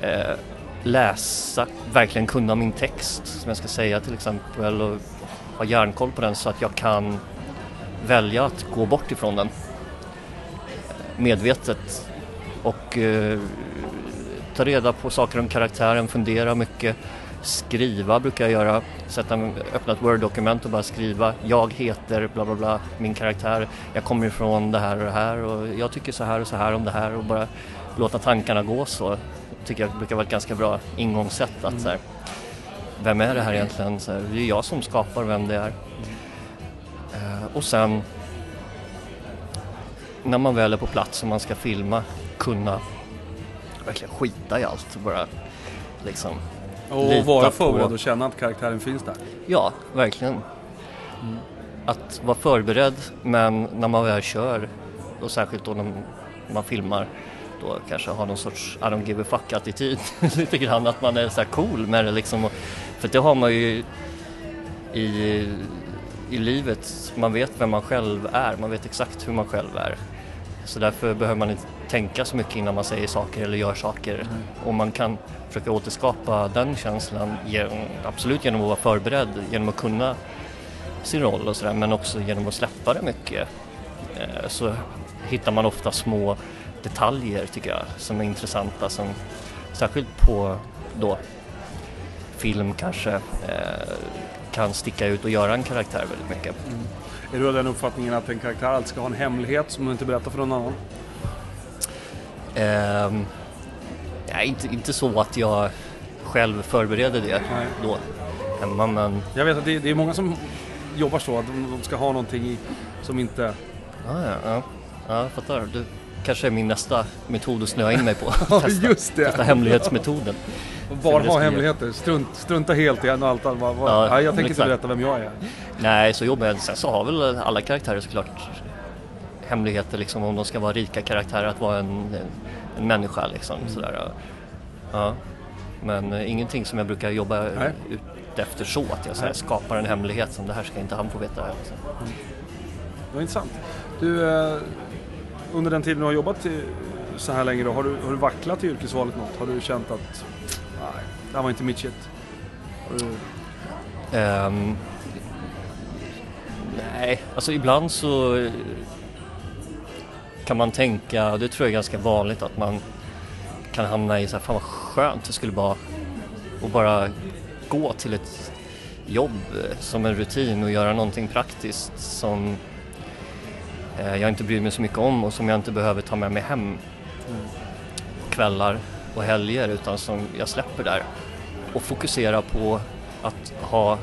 B: eh, läsa, verkligen kunna min text som jag ska säga till exempel och ha järnkoll på den så att jag kan välja att gå bort ifrån den medvetet och eh, ta reda på saker om karaktären, fundera mycket, skriva brukar jag göra, sätta, öppna ett Word-dokument och bara skriva jag heter bla bla bla, min karaktär, jag kommer ifrån det här och det här och jag tycker så här och så här om det här och bara låta tankarna gå så tycker jag brukar vara ett ganska bra ingångssätt att så här, vem är det här egentligen? Så här, det är jag som skapar vem det är. Eh, och sen när man väl är på plats och man ska filma kunna verkligen skita i allt och bara liksom
A: och
B: Lita
A: vara förberedd och känna att karaktären finns där.
B: Ja, verkligen. Att vara förberedd men när man väl kör och särskilt då när man filmar då kanske ha någon sorts I don't give a fuck attityd lite grann att man är så här cool med det liksom. För det har man ju i, i livet, man vet vem man själv är, man vet exakt hur man själv är. Så därför behöver man inte tänka så mycket innan man säger saker eller gör saker. Och man kan försöka återskapa den känslan genom, absolut genom att vara förberedd, genom att kunna sin roll och sådär men också genom att släppa det mycket. Eh, så hittar man ofta små detaljer tycker jag som är intressanta som särskilt på då film kanske eh, kan sticka ut och göra en karaktär väldigt mycket.
A: Är du av den uppfattningen att en karaktär alltid ska ha en hemlighet som du inte berättar för någon annan?
B: Ehm, nej, inte, inte så att jag själv förbereder det
A: Nej.
B: då hemma men
A: Jag vet att det, det är många som jobbar så, att de, de ska ha någonting i, som inte...
B: ja, ja, ja, ja, jag fattar. Du kanske är min nästa metod att snöa in mig på. Testa,
A: just det!
B: testa hemlighetsmetoden. Det
A: ha hemligheter, Strunt, strunta helt i en och allt annat.
B: Ja,
A: Nej, jag tänker inte berätta vem jag är.
B: Nej, så jobbar jag. Sen så har väl alla karaktärer såklart hemligheter liksom om de ska vara rika karaktärer att vara en, en, en människa liksom sådär. Ja. Men eh, ingenting som jag brukar jobba
A: Nej.
B: ut efter så att jag så här,
A: Nej.
B: skapar en hemlighet som det här ska inte han få veta. Liksom.
A: Det var intressant. Du, eh, under den tiden du har jobbat så här länge då, har du, har du vacklat i yrkesvalet något? Har du känt att det här var inte mitt shit?
B: Ehm, nej, alltså ibland så eh, kan man tänka, och det tror jag är ganska vanligt, att man kan hamna i så här, fan vad skönt det skulle vara att bara gå till ett jobb eh, som en rutin och göra någonting praktiskt som eh, jag inte bryr mig så mycket om och som jag inte behöver ta med mig hem kvällar och helger utan som jag släpper där och fokuserar på att ha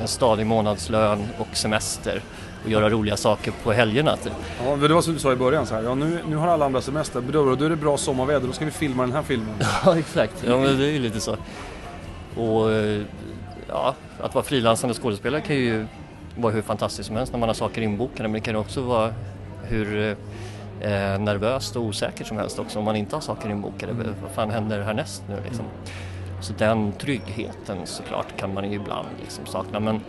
B: en stadig månadslön och semester och göra roliga saker på helgerna. typ.
A: ja, det var som du sa i början så här, ja, nu, nu har alla andra semester, då, då är det bra sommarväder, då ska vi filma den här filmen.
B: Ja, exakt. Ja, men det är ju lite så. Och eh, ja, att vara frilansande skådespelare kan ju vara hur fantastiskt som helst när man har saker inbokade men det kan också vara hur eh, nervöst och osäkert som helst också om man inte har saker inbokade. Vad fan händer härnäst nu liksom? Så den tryggheten såklart kan man ju ibland liksom sakna men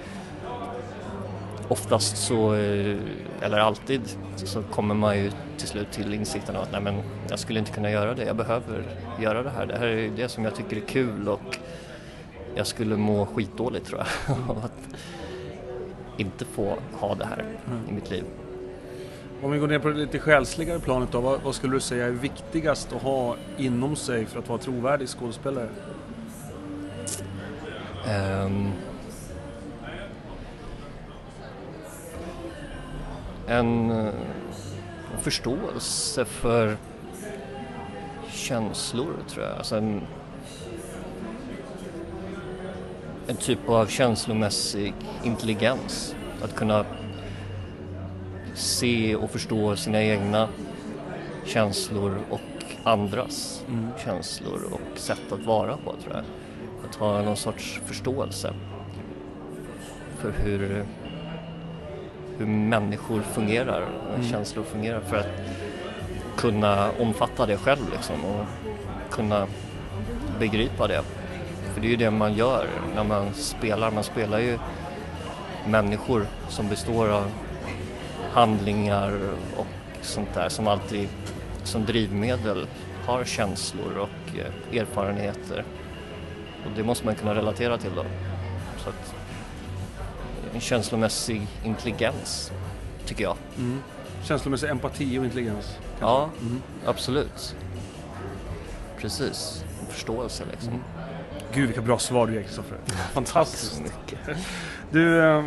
B: oftast så, eh, eller alltid, så kommer man ju till slut till insikten av att nej men jag skulle inte kunna göra det, jag behöver göra det här. Det här är det som jag tycker är kul och jag skulle må skitdåligt tror jag av att inte få ha det här i mitt liv.
A: Om vi går ner på det lite själsligare planet då, vad, vad skulle du säga är viktigast att ha inom sig för att vara trovärdig skådespelare?
B: Um, en en förståelse för känslor tror jag. Alltså en, en typ av känslomässig intelligens. Att kunna se och förstå sina egna känslor och andras känslor och sätt att vara på tror jag. Att ha någon sorts förståelse för hur, hur människor fungerar och känslor fungerar för att kunna omfatta det själv liksom och kunna begripa det För det är ju det man gör när man spelar. Man spelar ju människor som består av handlingar och sånt där som alltid som drivmedel har känslor och eh, erfarenheter. Och det måste man kunna relatera till då. Så att, en känslomässig intelligens, tycker jag.
A: Mm. Känslomässig empati och intelligens.
B: Ja,
A: Mm.
B: absolut. Precis, en förståelse liksom.
A: Mm. Gud vilka bra svar du ger Kristoffer.
B: Tack
A: Fantastiskt.
B: så mycket.
A: Du, eh, eh,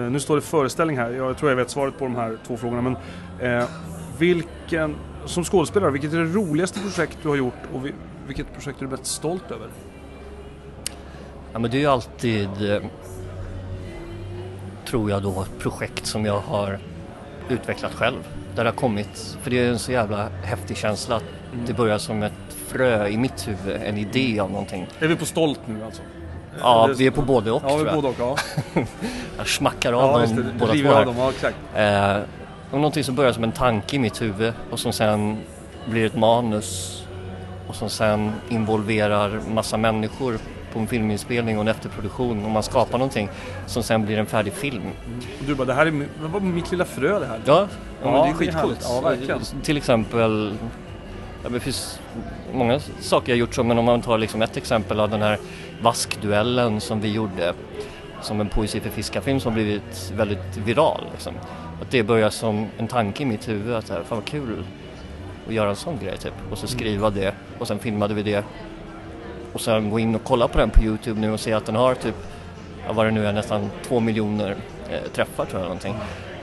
A: nu står det föreställning här. Jag tror jag vet svaret på de här två frågorna. Men eh, vilken, som skådespelare, vilket är det roligaste projekt du har gjort och vi, vilket projekt är du mest stolt över?
B: Ja, men det är ju alltid, eh, tror jag då, projekt som jag har utvecklat själv. Där det har kommit, för det är en så jävla häftig känsla att det börjar som ett frö i mitt huvud, en idé av någonting.
A: Är vi på stolt nu alltså?
B: Ja, vi är på både och
A: Ja, vi är både och. Ja,
B: Jag smackar av
A: ja
B: dem båda två
A: av dem, ja exakt.
B: Eh, och någonting som börjar som en tanke i mitt huvud och som sen blir ett manus och som sen involverar massa människor på en filminspelning och en efterproduktion och man skapar någonting som sen blir en färdig film.
A: Och du bara, det här är det var mitt lilla frö det här.
B: Ja, ja,
A: Ja,
B: det är skitcoolt.
A: Ja, verkligen.
B: Till exempel, ja, det finns många saker jag gjort så, men om man tar liksom ett exempel av den här vaskduellen som vi gjorde som en poesi för fiskarfilm som blivit väldigt viral. Liksom. Att det börjar som en tanke i mitt huvud att här, fan vad kul att göra en sån grej typ. Och så skriva det och sen filmade vi det. Och sen gå in och kolla på den på Youtube nu och se att den har typ, vad det nu är, nästan två miljoner eh, träffar tror jag någonting.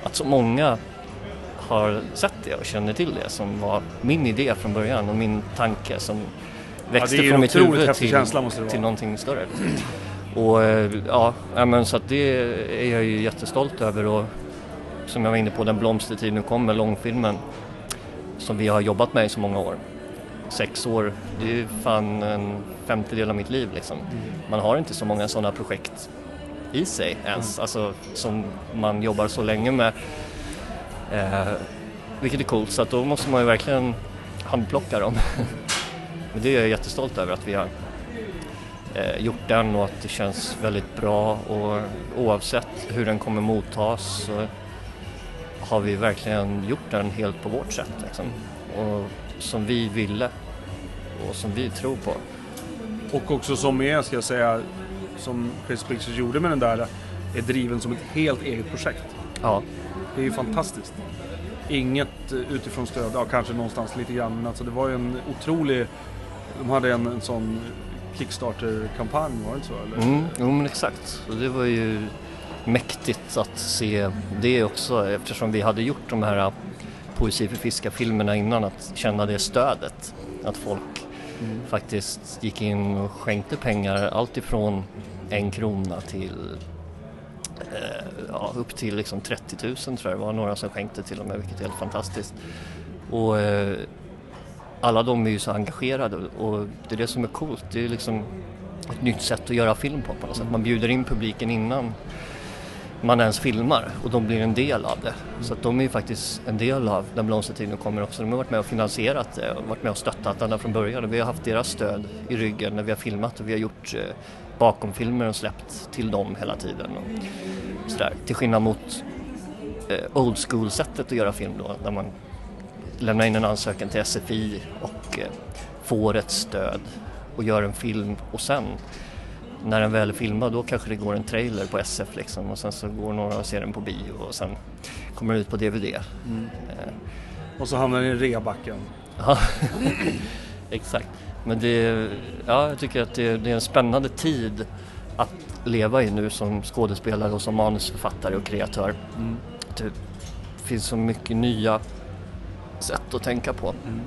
B: Att så många har sett det och känner till det som var min idé från början och min tanke som växte
A: ju
B: från mitt huvud till,
A: känsla,
B: till någonting större. Och eh, ja, ja, men så att det är jag ju jättestolt över och som jag var inne på, Den blomstertid nu kommer, långfilmen som vi har jobbat med i så många år. Sex år, det är ju fan en femtedel av mitt liv liksom. Man har inte så många sådana projekt i sig ens, alltså som man jobbar så länge med. Eh, vilket är coolt, så att då måste man ju verkligen handplocka dem. Men det är jag jättestolt över att vi har eh, gjort den och att det känns väldigt bra och oavsett hur den kommer mottas så har vi verkligen gjort den helt på vårt sätt liksom. Och som vi ville och som vi tror på.
A: Och också som är, ska jag säga, som Chris Pictures gjorde med den där, är driven som ett helt eget projekt.
B: Ja,
A: Det är ju fantastiskt. Inget eh, utifrån stöd, ja kanske någonstans lite grann, men alltså det var ju en otrolig... De hade en, en sån Kickstarter-kampanj, var det inte så? Eller?
B: mm, jo men exakt. Och det var ju mäktigt att se det också eftersom vi hade gjort de här Poesi för fiskar-filmerna innan, att känna det stödet. Att folk
A: Mm.
B: faktiskt gick in och skänkte pengar, allt ifrån en krona till eh, ja, upp till liksom 30 000 tror jag det var några som skänkte till och med, vilket är helt fantastiskt. Och eh, alla de är ju så engagerade och det är det som är coolt. Det är liksom ett nytt sätt att göra film på på något sätt. Man bjuder in publiken innan man ens filmar och de blir en del av det. Så att de är ju faktiskt en del av Den blomstertid nu kommer också. De har varit med och finansierat det och varit med och stöttat ända från början. Vi har haft deras stöd i ryggen när vi har filmat och vi har gjort eh, bakomfilmer och släppt till dem hela tiden. Och sådär. Till skillnad mot eh, old school sättet att göra film då, där man lämnar in en ansökan till SFI och eh, får ett stöd och gör en film och sen när den väl är filmad då kanske det går en trailer på SF liksom och sen så går några och ser den på bio och sen kommer den ut på DVD.
A: Mm.
B: Eh,
A: Och så hamnar den i reabacken.
B: Ja, exakt. Men det, ja, jag tycker att det, det är en spännande tid att leva i nu som skådespelare och som manusförfattare och kreatör.
A: Mm.
B: Det finns så mycket nya sätt att tänka på
A: Mm.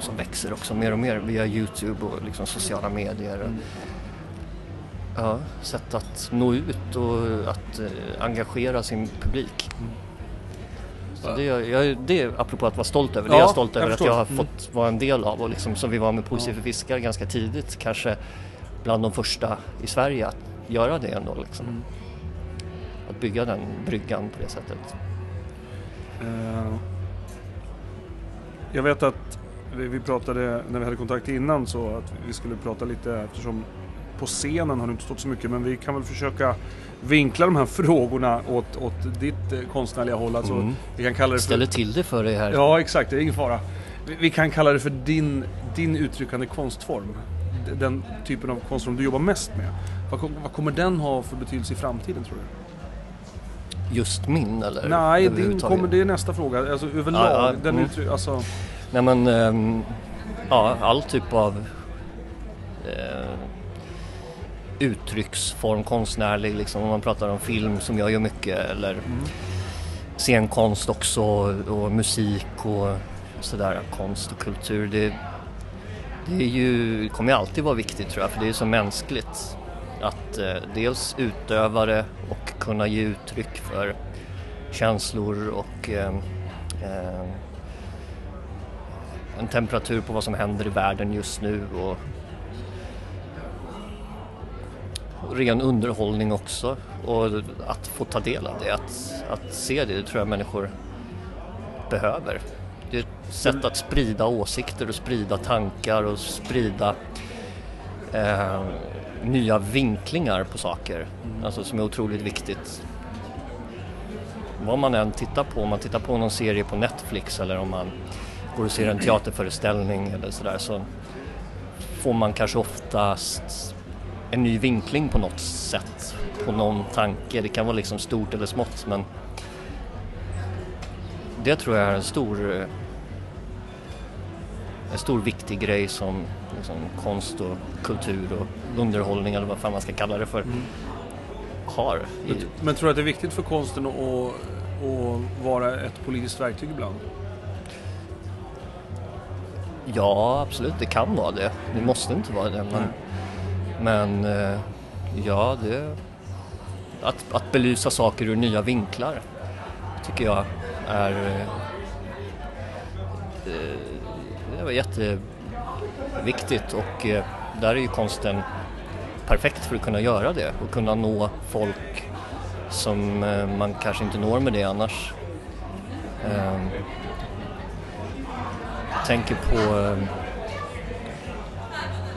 B: som växer också mer och mer via Youtube och liksom sociala medier.
A: Mm.
B: Ja, sätt att nå ut och att eh, engagera sin publik.
A: Mm.
B: Så det, jag, det är apropå att vara stolt över, det
A: Ja,
B: är jag stolt
A: jag
B: över att
A: förstår.
B: jag har
A: Mm.
B: fått vara en del av och liksom som vi var med Poesi
A: Ja.
B: för fiskar ganska tidigt, kanske bland de första i Sverige att göra det ändå liksom.
A: Mm.
B: Att bygga den bryggan på det sättet.
A: Eh, jag vet att vi, pratade när vi hade kontakt innan så att vi skulle prata lite eftersom på scenen har du inte stått så mycket men vi kan väl försöka vinkla de här frågorna åt, åt ditt eh, konstnärliga håll. Alltså,
B: Mm.
A: vi kan kalla det för...
B: Ställer till det för dig här.
A: Ja exakt, det är ingen fara. Vi, vi kan kalla det för din, din uttryckande konstform. Den typen av konstform du jobbar mest med. Vad, vad kommer den ha för betydelse i framtiden tror du?
B: Just min eller?
A: Nej, din kommer, det är nästa fråga. Alltså överlag.
B: Ja, ja,
A: Den
B: mm.
A: alltså,
B: Nej men, ehm, ja all typ av eh, uttrycksform, konstnärlig liksom. Om man pratar om film som jag gör mycket eller
A: mm.
B: scenkonst också och musik och sådär, konst och kultur. Det, det är ju, kommer ju alltid vara viktigt tror jag för det är så mänskligt att eh, dels utöva det och kunna ge uttryck för känslor och eh, eh, en temperatur på vad som händer i världen just nu och, och ren underhållning också och att få ta del av det, att, att se det, det tror jag människor behöver. Det är ett sätt att sprida åsikter och sprida tankar och sprida eh, nya vinklingar på saker, alltså som är otroligt viktigt. Vad man än tittar på, om man tittar på någon serie på Netflix eller om man går och ser en teaterföreställning eller sådär så får man kanske oftast en ny vinkling på något sätt, på någon tanke. Det kan vara liksom stort eller smått men det tror jag är en stor en stor viktig grej som liksom, konst och kultur och underhållning eller vad fan man ska kalla det för har. I,
A: men, men tror du att det är viktigt för konsten att, att, vara ett politiskt verktyg ibland?
B: ja, absolut, det kan vara det. Det måste inte vara det. Men, men eh, ja, det, att, att belysa saker ur nya vinklar tycker jag är eh, eh, var jätteviktigt och eh, där är ju konsten perfekt för att kunna göra det och kunna nå folk som eh, man kanske inte når med det annars. Ehm, jag tänker på eh,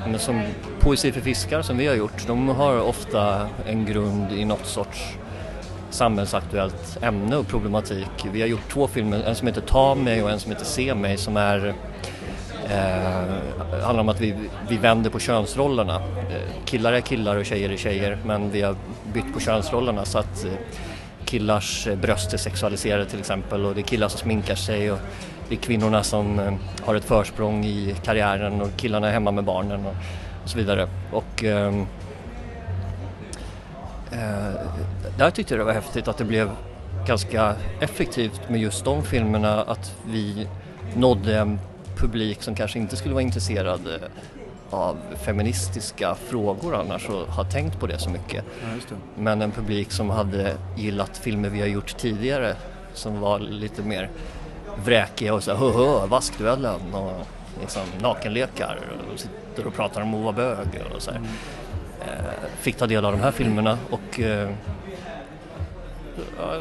B: men som Poesi för fiskar som vi har gjort, de har ofta en grund i något sorts samhällsaktuellt ämne och problematik. Vi har gjort två filmer, en som heter Ta mig och en som heter Se mig som är eh, handlar om att vi, vi vänder på könsrollerna. Eh, killar är killar och tjejer är tjejer men vi har bytt på könsrollerna så att eh, killars eh, bröst är sexualiserade till exempel och det är killar som sminkar sig och det är kvinnorna som eh, har ett försprång i karriären och killarna är hemma med barnen och, och så vidare. Och, ehm, Eh, där tyckte jag det var häftigt att det blev ganska effektivt med just de filmerna att vi nådde en publik som kanske inte skulle vara intresserad eh, av feministiska frågor annars och har tänkt på det så mycket.
A: Ja, det.
B: Men en publik som hade gillat filmer vi har gjort tidigare som var lite mer vräkiga och så här, höhö, vaskduellen och liksom nakenlekar och sitter och pratar om att vara bög och så här. Eh, fick ta del av de här filmerna och eh,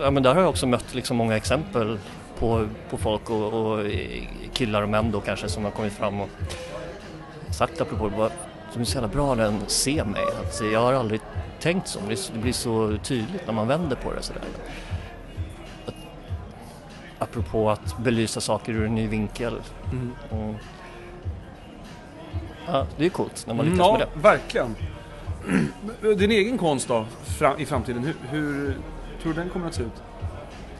B: ja, men där har jag också mött liksom många exempel på, på folk och, och killar och män då kanske som har kommit fram och sagt apropå vad som är så jävla bra den ser mig. Att jag har aldrig tänkt så, men det blir så tydligt när man vänder på det sådär. Att, apropå att belysa saker ur en ny vinkel.
A: Mm.
B: Och, ja, det är coolt när man
A: Mm,
B: lyckas
A: ja,
B: med det.
A: verkligen. Din egen konst då, i framtiden, hur, hur tror du den kommer att se ut?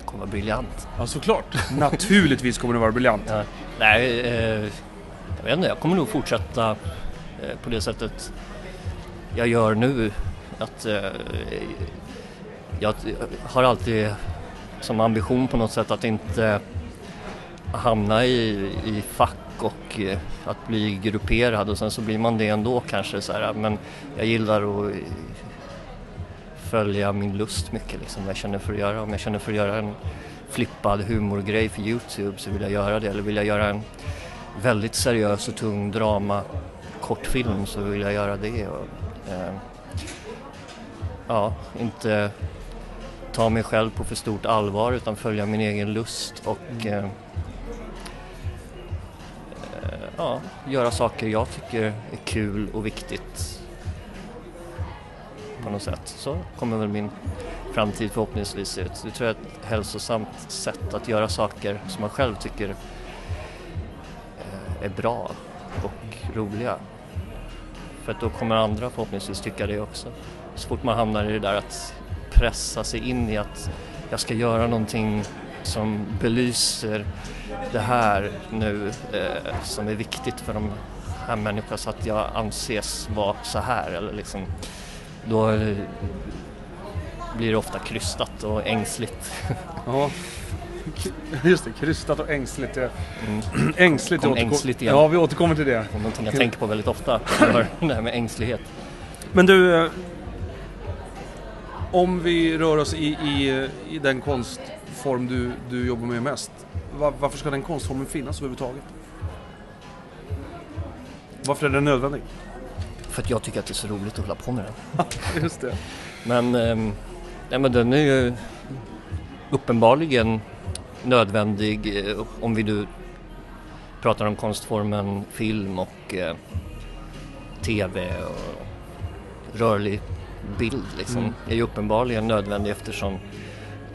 B: Det kommer vara briljant.
A: Ja, såklart. Naturligtvis kommer den vara briljant.
B: Ja, nej, eh, jag vet inte, jag kommer nog fortsätta eh, på det sättet jag gör nu. Att eh, jag har alltid som ambition på något sätt att inte hamna i, i fack och eh, att bli grupperad och sen så blir man det ändå kanske så här. Men jag gillar att följa min lust mycket liksom, vad jag känner för att göra. Om jag känner för att göra en flippad humorgrej för Youtube så vill jag göra det. Eller vill jag göra en väldigt seriös och tung drama kortfilm så vill jag göra det. Och, eh, ja, inte ta mig själv på för stort allvar utan följa min egen lust och eh, eh, ja, göra saker jag tycker är kul och viktigt på något sätt. Så kommer väl min framtid förhoppningsvis se ut. Det tror jag är ett hälsosamt sätt att göra saker som man själv tycker eh, är bra och roliga. För att då kommer andra förhoppningsvis tycka det också. Så fort man hamnar i det där att pressa sig in i att jag ska göra någonting som belyser det här nu eh, som är viktigt för de här människorna så att jag anses vara så här eller liksom då blir det ofta krystat och ängsligt.
A: Ja. Just det, krystat och ängsligt. Ja.
B: Mm.
A: Ängsligt,
B: Kom ängsligt igen.
A: Ja, vi återkommer till det.
B: Det någonting jag tänker på väldigt ofta, det här- med ängslighet.
A: Men du, eh, om vi rör oss i, i, i den konstform du, du jobbar med mest. va- varför ska den konstformen finnas överhuvudtaget? Varför är den nödvändig?
B: För att jag tycker att det är så roligt att hålla på med den.
A: Just det.
B: Men, ehm, nej, men den är ju uppenbarligen nödvändig eh, om vi nu pratar om konstformen film och eh, tv och rörlig bild liksom.
A: Mm.
B: är ju uppenbarligen nödvändig eftersom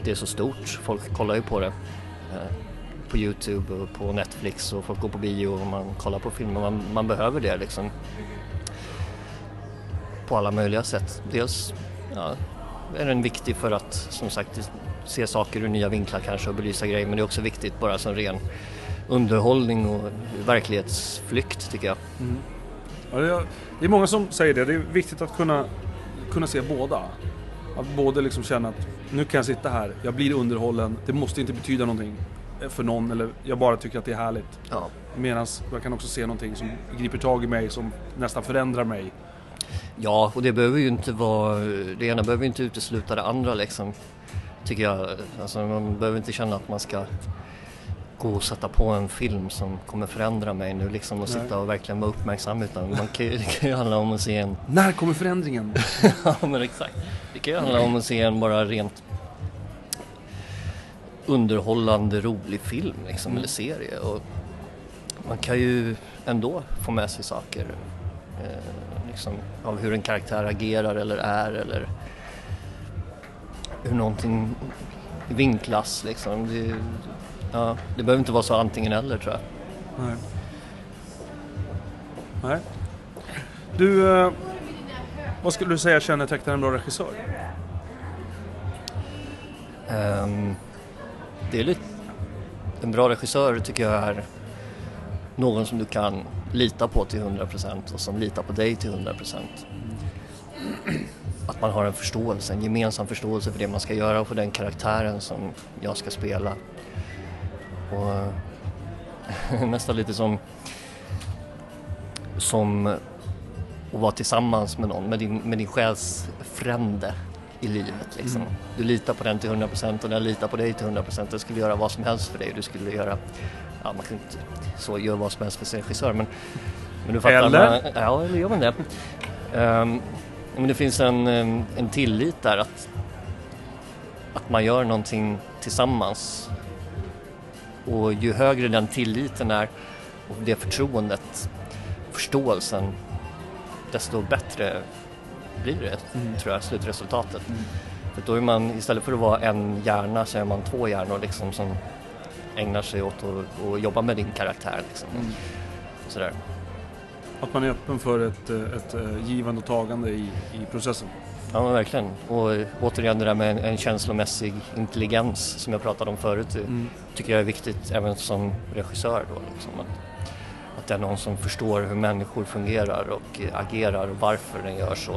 B: det är så stort. Folk kollar ju på det eh, på Youtube och på Netflix och folk går på bio och man kollar på filmer. Man, man behöver det liksom på alla möjliga sätt. Dels ja, är den viktig för att som sagt se saker ur nya vinklar kanske och belysa grejer men det är också viktigt bara som ren underhållning och verklighetsflykt tycker jag.
A: Mm. Ja, det, är, många som säger det. Det är viktigt att kunna, kunna se båda. Att både liksom känna att nu kan jag sitta här, jag blir underhållen, det måste inte betyda någonting för någon eller jag bara tycker att det är härligt.
B: Ja.
A: Medan jag kan också se någonting som griper tag i mig, som nästan förändrar mig.
B: Ja, och det behöver ju inte vara, det ena behöver ju inte utesluta det andra liksom. Tycker jag. Alltså man behöver inte känna att man ska gå och sätta på en film som kommer förändra mig nu liksom och
A: Nej.
B: sitta och verkligen vara uppmärksam utan man kan, det kan ju handla om att se en,
A: När kommer förändringen?
B: ja men exakt. Det kan ju handla om att se en bara rent underhållande rolig film liksom,
A: Mm.
B: eller serie och man kan ju ändå få med sig saker eh, liksom, av hur en karaktär agerar eller är eller hur någonting vinklas liksom. Det, ja, det behöver inte vara så antingen eller tror jag.
A: Nej. Nej. Du, eh, vad skulle du säga kännetecknar en bra regissör?
B: Ehm, det är lite, en bra regissör tycker jag är någon som du kan lita på till 100% och som litar på dig till 100%. Att man har en förståelse, en gemensam förståelse för det man ska göra och för den karaktären som jag ska spela. Och nästan lite som som att vara tillsammans med någon, med din, med din själs frände i livet liksom.
A: Mm.
B: Du litar på den till 100% och den litar på dig till 100%. Den skulle göra vad som helst för dig. Du skulle göra, ja man kan inte så göra vad som helst för sin regissör men, men du fattar.
A: Eller?
B: Man, ja, eller gör man det? Ehm, men det finns en, em, en tillit där att, att man gör någonting tillsammans. Och ju högre den tilliten är och det förtroendet, förståelsen, desto bättre blir det,
A: Mm.
B: tror jag, slutresultatet.
A: Mm.
B: För då är man, istället för att vara en hjärna så är man två hjärnor liksom som ägnar sig åt att, att jobba med din karaktär. Liksom.
A: Mm.
B: Sådär.
A: Att man är öppen för ett, ett eh, givande och tagande i, i processen.
B: Ja men verkligen. Och eh, återigen det där med en, en känslomässig intelligens som jag pratade om förut. Det
A: Mm.
B: tycker jag är viktigt även som regissör då. Liksom. Att, att det är någon som förstår hur människor fungerar och eh, agerar och varför den gör så.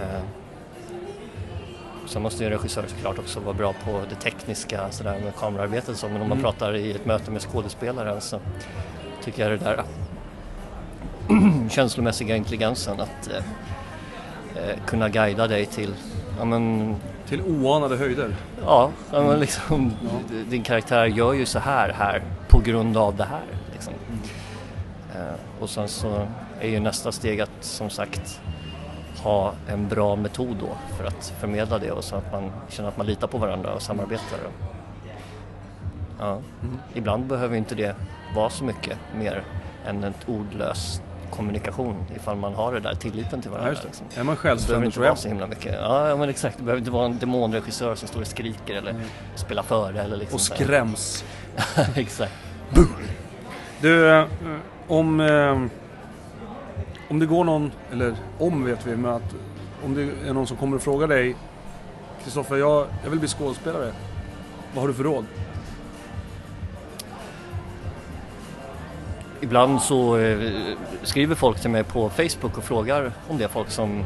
B: Eh, Sen måste ju en regissör såklart också vara bra på det tekniska sådär med kamerarbetet och så, men om man
A: Mm.
B: pratar i ett möte med skådespelaren så tycker jag det där känslomässiga intelligensen att eh, eh, kunna guida dig till ja, men,
A: Till oanade höjder.
B: ja, men liksom, d- din karaktär gör ju så här här på grund av det här. Liksom. Eh, och sen så är ju nästa steg att som sagt ha en bra metod då för att förmedla det och så att man känner att man litar på varandra och samarbetar. Ja.
A: Mm.
B: Ibland behöver inte det vara så mycket mer än ett ordlös kommunikation ifall man har det där tilliten till varandra.
A: Ja, det.
B: liksom.
A: Är man
B: Det behöver
A: självständig
B: inte
A: tror jag.
B: vara så himla mycket. Ja, men exakt. Det behöver inte vara en demonregissör som står och skriker eller spelar före eller liksom
A: Och skräms.
B: exakt.
A: Du, eh, om, eh, om det går någon, eller om vet vi, men att om det är någon som kommer och frågar dig Kristoffer, jag, jag vill bli skådespelare. Vad har du för råd?
B: Ibland så eh, skriver folk till mig på Facebook och frågar om det. Folk som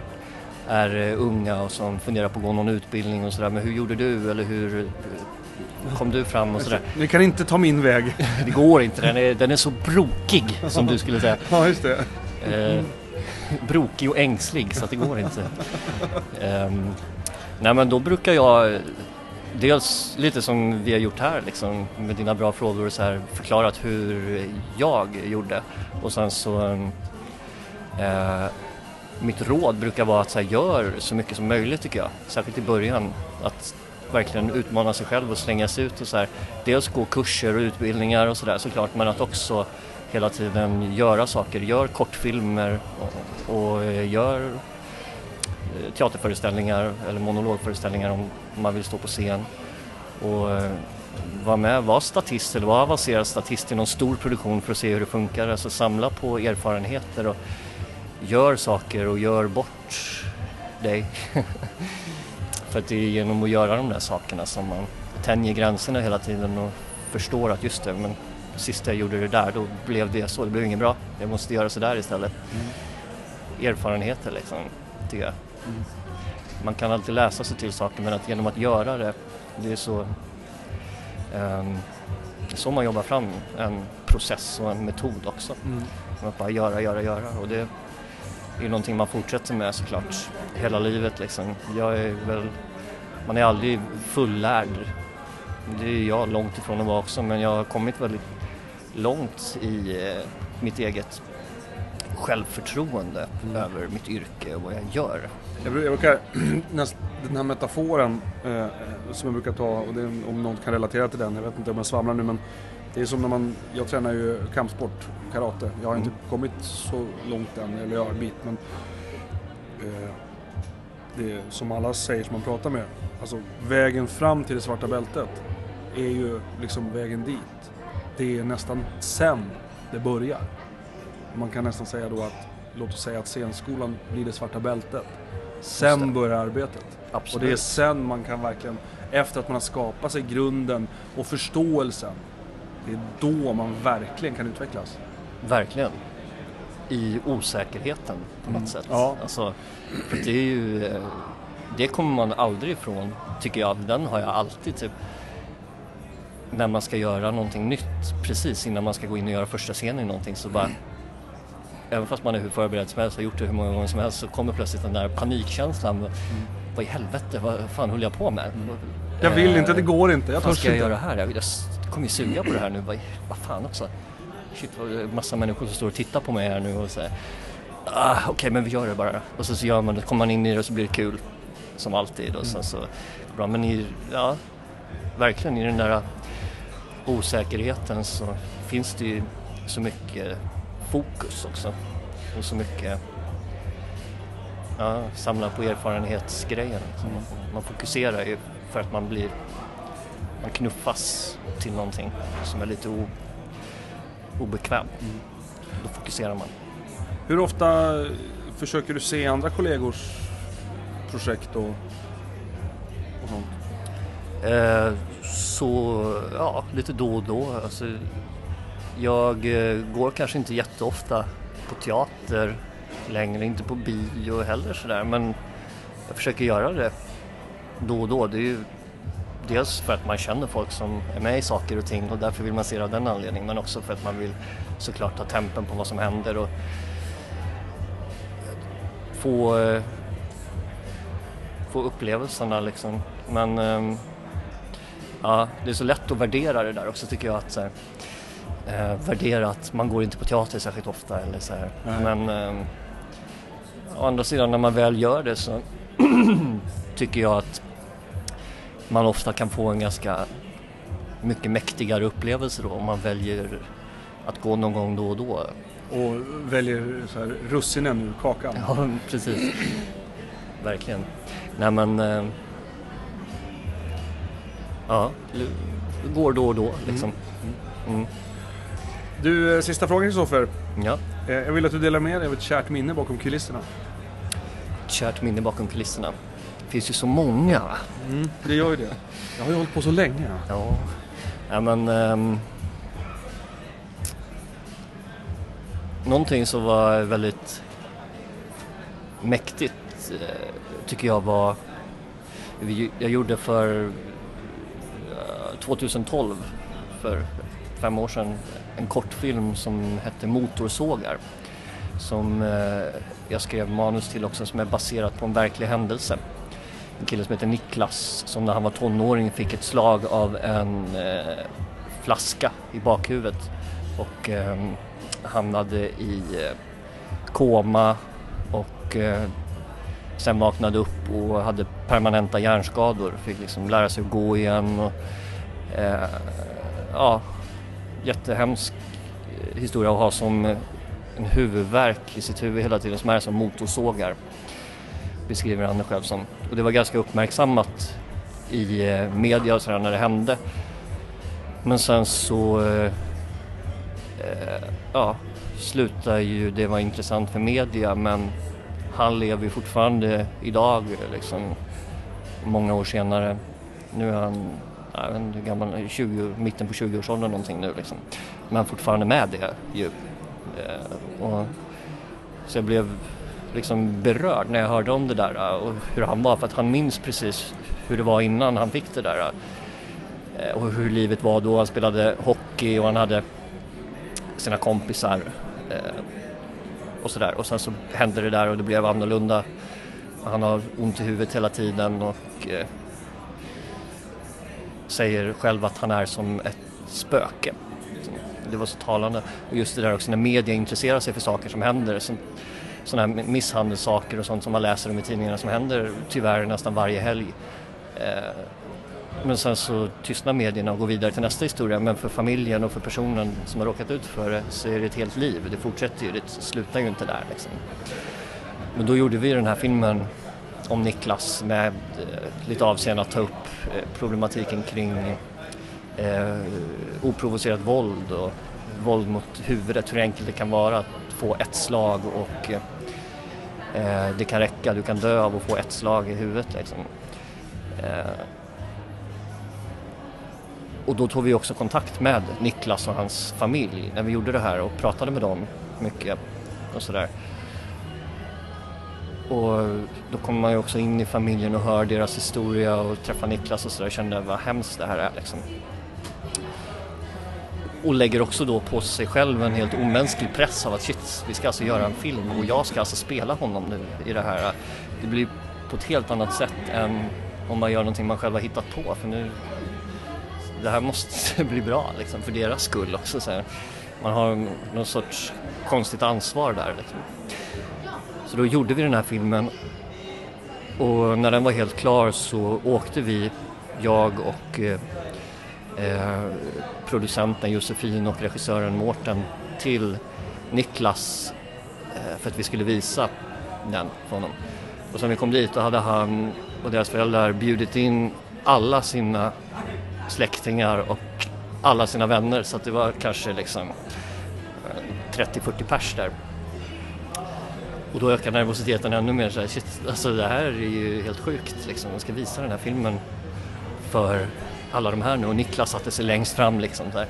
B: är eh, unga och som funderar på att gå någon utbildning och sådär. Men hur gjorde du eller hur kom du fram och sådär.
A: Ni kan inte ta min väg.
B: Det går inte, den är, den är så brokig som du skulle säga.
A: ja, just det.
B: Eh, brokig och ängslig så att det går inte. Eh, nej men då brukar jag dels lite som vi har gjort här liksom med dina bra frågor så här förklarat hur jag gjorde och sen så eh, mitt råd brukar vara att så här, gör så mycket som möjligt tycker jag, särskilt i början. Att verkligen utmana sig själv och slänga sig ut och så här. Dels gå kurser och utbildningar och sådär såklart men att också hela tiden göra saker. Gör kortfilmer och, och eh, gör eh, teaterföreställningar eller monologföreställningar om man vill stå på scen. Och eh, vara var med, var statist eller var avancerad statist i någon stor produktion för att se hur det funkar. Alltså samla på erfarenheter och gör saker och gör bort dig. för att det är genom att göra de där sakerna som man tänjer gränserna hela tiden och förstår att just det, men sist jag gjorde det där då blev det så, det blev inget bra. Jag måste göra så där istället. Erfarenheter liksom, tycker jag. Man kan alltid läsa sig till saker men att genom att göra det, det är så det är så man jobbar fram en process och en metod också.
A: Mm.
B: Att bara göra, göra, göra och det är någonting man fortsätter med såklart hela livet liksom. Jag är väl, man är aldrig fullärd. Det är jag långt ifrån att vara också men jag har kommit väldigt långt i eh, mitt eget självförtroende över mitt yrke och vad jag gör.
A: Jag bru- jag brukar, den här metaforen eh, som jag brukar ta, och det om någon kan relatera till den, jag vet inte om jag svamlar nu men det är som när man, jag tränar ju kampsport, karate. Jag har inte kommit så långt än, eller jag har en bit men eh, det är som alla säger som man pratar med, alltså vägen fram till det svarta bältet är ju liksom vägen dit. Det är nästan sen det börjar. Man kan nästan säga då att, låt oss säga att scenskolan blir det svarta bältet. Sen börjar arbetet. Och
B: Absolut.
A: det är sen man kan verkligen, efter att man har skapat sig grunden och förståelsen, det är då man verkligen kan utvecklas.
B: Verkligen. I osäkerheten på något
A: Mm.
B: sätt.
A: Ja.
B: Alltså, det är ju, eh, det kommer man aldrig ifrån tycker jag. Den har jag alltid typ när man ska göra någonting nytt precis innan man ska gå in och göra första scenen i någonting så bara Även fast man är hur förberedd som helst har gjort det hur många gånger som helst så kommer plötsligt den där panikkänslan. Vad i helvete, vad fan höll jag på med?
A: Jag vill inte, det går inte, jag törs
B: ska jag
A: inte.
B: göra här? Jag, jag kommer ju suga på det här nu. Vad, vad fan också. Shit, vad, massa människor som står och tittar på mig här nu och säger ah, Okej, men vi gör det bara. Och så, så gör man det, kommer man in i det och så blir det kul. Som alltid. Och sen så, bra, men i, ja, verkligen i den där osäkerheten så finns det ju så mycket fokus också. Och så mycket ja, samla på erfarenhetsgrejen.
A: Mm.
B: Man fokuserar ju för att man blir man knuffas till någonting som är lite o, obekvämt.
A: Mm.
B: Då fokuserar man.
A: Hur ofta försöker du se andra kollegors projekt och, och sånt?
B: Eh, så, ja, lite då och då. Alltså, jag eh, går kanske inte jätteofta på teater längre, inte på bio heller sådär, men jag försöker göra det då och då. Det är ju dels för att man känner folk som är med i saker och ting och därför vill man se det av den anledningen, men också för att man vill såklart ta tempen på vad som händer och få, eh, få upplevelserna liksom. Men ehm, ja, det är så lätt att värdera det där också tycker jag. att så här, eh, Värdera att man går inte på teater särskilt ofta eller så här. Men ehm, å andra sidan när man väl gör det så tycker jag att man ofta kan få en ganska mycket mäktigare upplevelse då om man väljer att gå någon gång då och då.
A: Och väljer så här, russinen ur kakan.
B: Ja, precis. Verkligen. Nej men... Eh, ja, går då och då liksom. Mm.
A: Du, eh, sista frågan Kristoffer.
B: Ja,
A: Eh, Jag vill att du delar med dig av ett kärt minne bakom kulisserna.
B: ett kärt minne bakom kulisserna. Det finns ju så många.
A: Mm, det gör ju det. Jag har ju hållit på så länge.
B: Ja, ja men... ehm, någonting som var väldigt mäktigt eh, tycker jag var... Jag gjorde för 2012, för fem år sedan, en kortfilm som hette Motorsågar. Som eh, jag skrev manus till också som är baserat på en verklig händelse en kille som heter Niklas som när han var tonåring fick ett slag av en eh, flaska i bakhuvudet och eh, hamnade i eh, koma och eh, sen vaknade upp och hade permanenta hjärnskador. Fick liksom lära sig att gå igen och eh, ja, jättehemsk eh, historia att ha som eh, en huvudvärk i sitt huvud hela tiden som är som motorsågar beskriver han det själv som. Och det var ganska uppmärksammat i eh, media och sådär när det hände. Men sen så eh, eh, ja, slutar ju det vara intressant för media men han lever ju fortfarande idag liksom många år senare. Nu är han, jag vet inte hur gammal, 20, mitten på 20-årsåldern någonting nu liksom. Men fortfarande med det ju. Eh, och, så jag blev liksom berörd när jag hörde om det där eh, och hur han var för att han minns precis hur det var innan han fick det där eh, och hur livet var då. Han spelade hockey och han hade sina kompisar eh, och sådär och sen så hände det där och det blev annorlunda. Han har ont i huvudet hela tiden och säger själv att han är som ett spöke. Det var så talande. Och just det där också när media intresserar sig för saker som händer. Sådana här misshandelssaker och sånt som man läser om i tidningarna som händer tyvärr nästan varje helg. Eh, men sen så tystnar medierna och går vidare till nästa historia. Men för familjen och för personen som har råkat ut för det så är det ett helt liv. Det fortsätter ju, det slutar ju inte där liksom. Men då gjorde vi den här filmen om Niklas med eh, lite avseende att ta upp eh, problematiken kring eh, oprovocerat våld och våld mot huvudet, hur enkelt det kan vara att få ett slag och eh, eh, det kan räcka, du kan dö av att få ett slag i huvudet liksom. Eh, och då tog vi också kontakt med Niklas och hans familj när vi gjorde det här och pratade med dem mycket och sådär. Och då kommer man ju också in i familjen och hör deras historia och träffar Niklas och sådär och kände vad hemskt det här är liksom. Och lägger också då på sig själv en helt omänsklig press av att shit, vi ska alltså göra en film och jag ska alltså spela honom nu i det här. Det blir på ett helt annat sätt än om man gör någonting man själv har hittat på för nu det här måste bli bra liksom, för deras skull också. Så här. Man har någon sorts konstigt ansvar där. Liksom. Så då gjorde vi den här filmen och när den var helt klar så åkte vi, jag och eh, eh, producenten Josefin och regissören Mårten till Niklas eh, för att vi skulle visa den för honom. Och sen vi kom dit då hade han och deras föräldrar bjudit in alla sina släktingar och alla sina vänner så att det var kanske liksom eh, 30-40 pers där. Och då ökar nervositeten ännu mer så här, shit, alltså det här är ju helt sjukt liksom. Jag ska visa den här filmen för alla de här nu och Niklas satte sig längst fram liksom så här.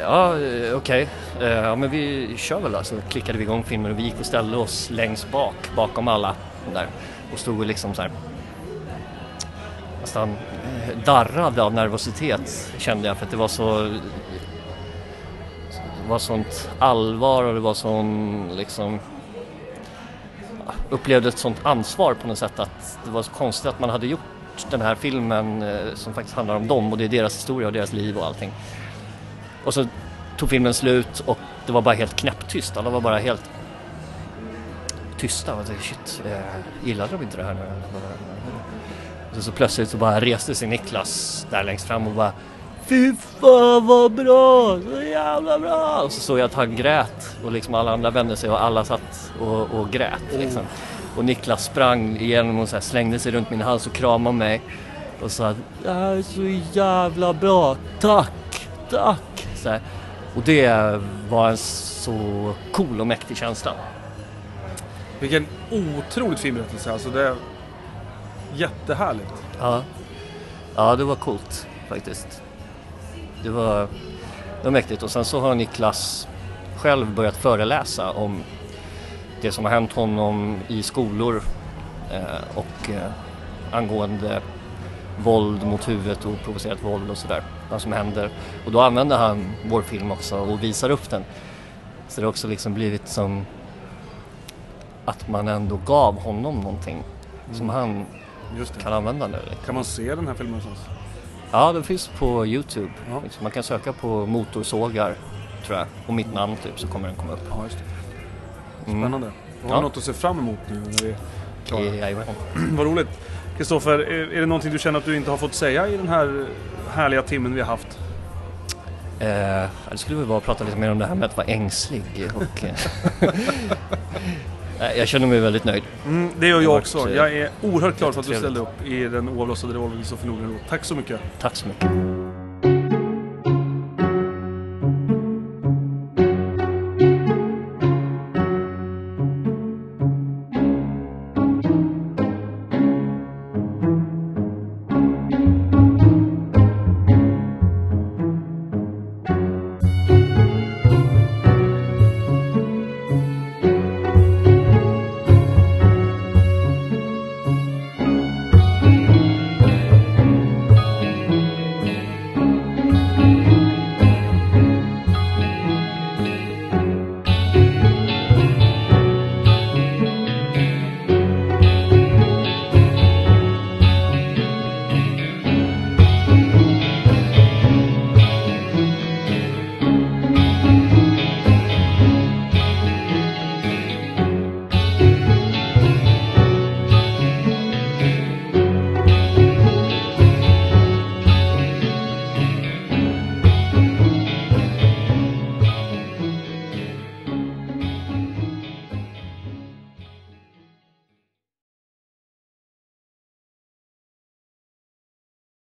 B: Ja, okej. Okay. Ja, men vi kör väl då. Så klickade vi igång filmen och vi gick och ställde oss längst bak, bakom alla där och stod och liksom så här nästan eh, darrade av nervositet kände jag för att det var så det var sånt allvar och det var sån liksom upplevde ett sånt ansvar på något sätt att det var så konstigt att man hade gjort den här filmen eh, som faktiskt handlar om dem och det är deras historia och deras liv och allting. Och så tog filmen slut och det var bara helt knäpptyst. Alla var bara helt tysta. Och jag tänkte, shit, eh, gillade de inte det här nu? Och så, så plötsligt så bara reste sig Niklas där längst fram och bara Fy fan vad bra! Så jävla bra! Och så såg jag att han grät och liksom alla andra vände sig och alla satt och, och grät liksom. Och Niklas sprang igenom och så slängde sig runt min hals och kramade mig och sa det här är så jävla bra, tack, tack! Så här. Och det var en så cool och mäktig känsla.
A: Vilken otroligt fin berättelse. Alltså det är jättehärligt.
B: Ja. ja, det var coolt faktiskt. Det var, det var mäktigt och sen så har Niklas själv börjat föreläsa om det som har hänt honom i skolor eh, och eh, angående våld mot huvudet och provocerat våld och sådär. Vad som händer. Och då använder han vår film också och visar upp den. Så det har också liksom blivit som att man ändå gav honom någonting som han kan använda nu. liksom.
A: Kan man se den här filmen någonstans?
B: Ja, den finns på Youtube.
A: Ja.
B: Liksom, Man kan söka på motorsågar tror jag och mitt namn typ så kommer den komma upp.
A: Ja, just det.
B: Mm.
A: Spännande. Har
B: Ja.
A: något att se fram emot nu när vi är klara?
B: Jajamän.
A: Vad roligt. Kristoffer, är, är det någonting du känner att du inte har fått säga i den här härliga timmen vi har haft?
B: Eh, det skulle väl vara att prata lite mer om det här med att vara ängslig och eh, jag känner mig väldigt nöjd.
A: Mm, det gör jag
B: har
A: också.
B: varit, eh,
A: Jag är oavlört glad för att du ställde upp i den oavlossade revolvern så förlorade Tack så mycket.
B: Tack så mycket.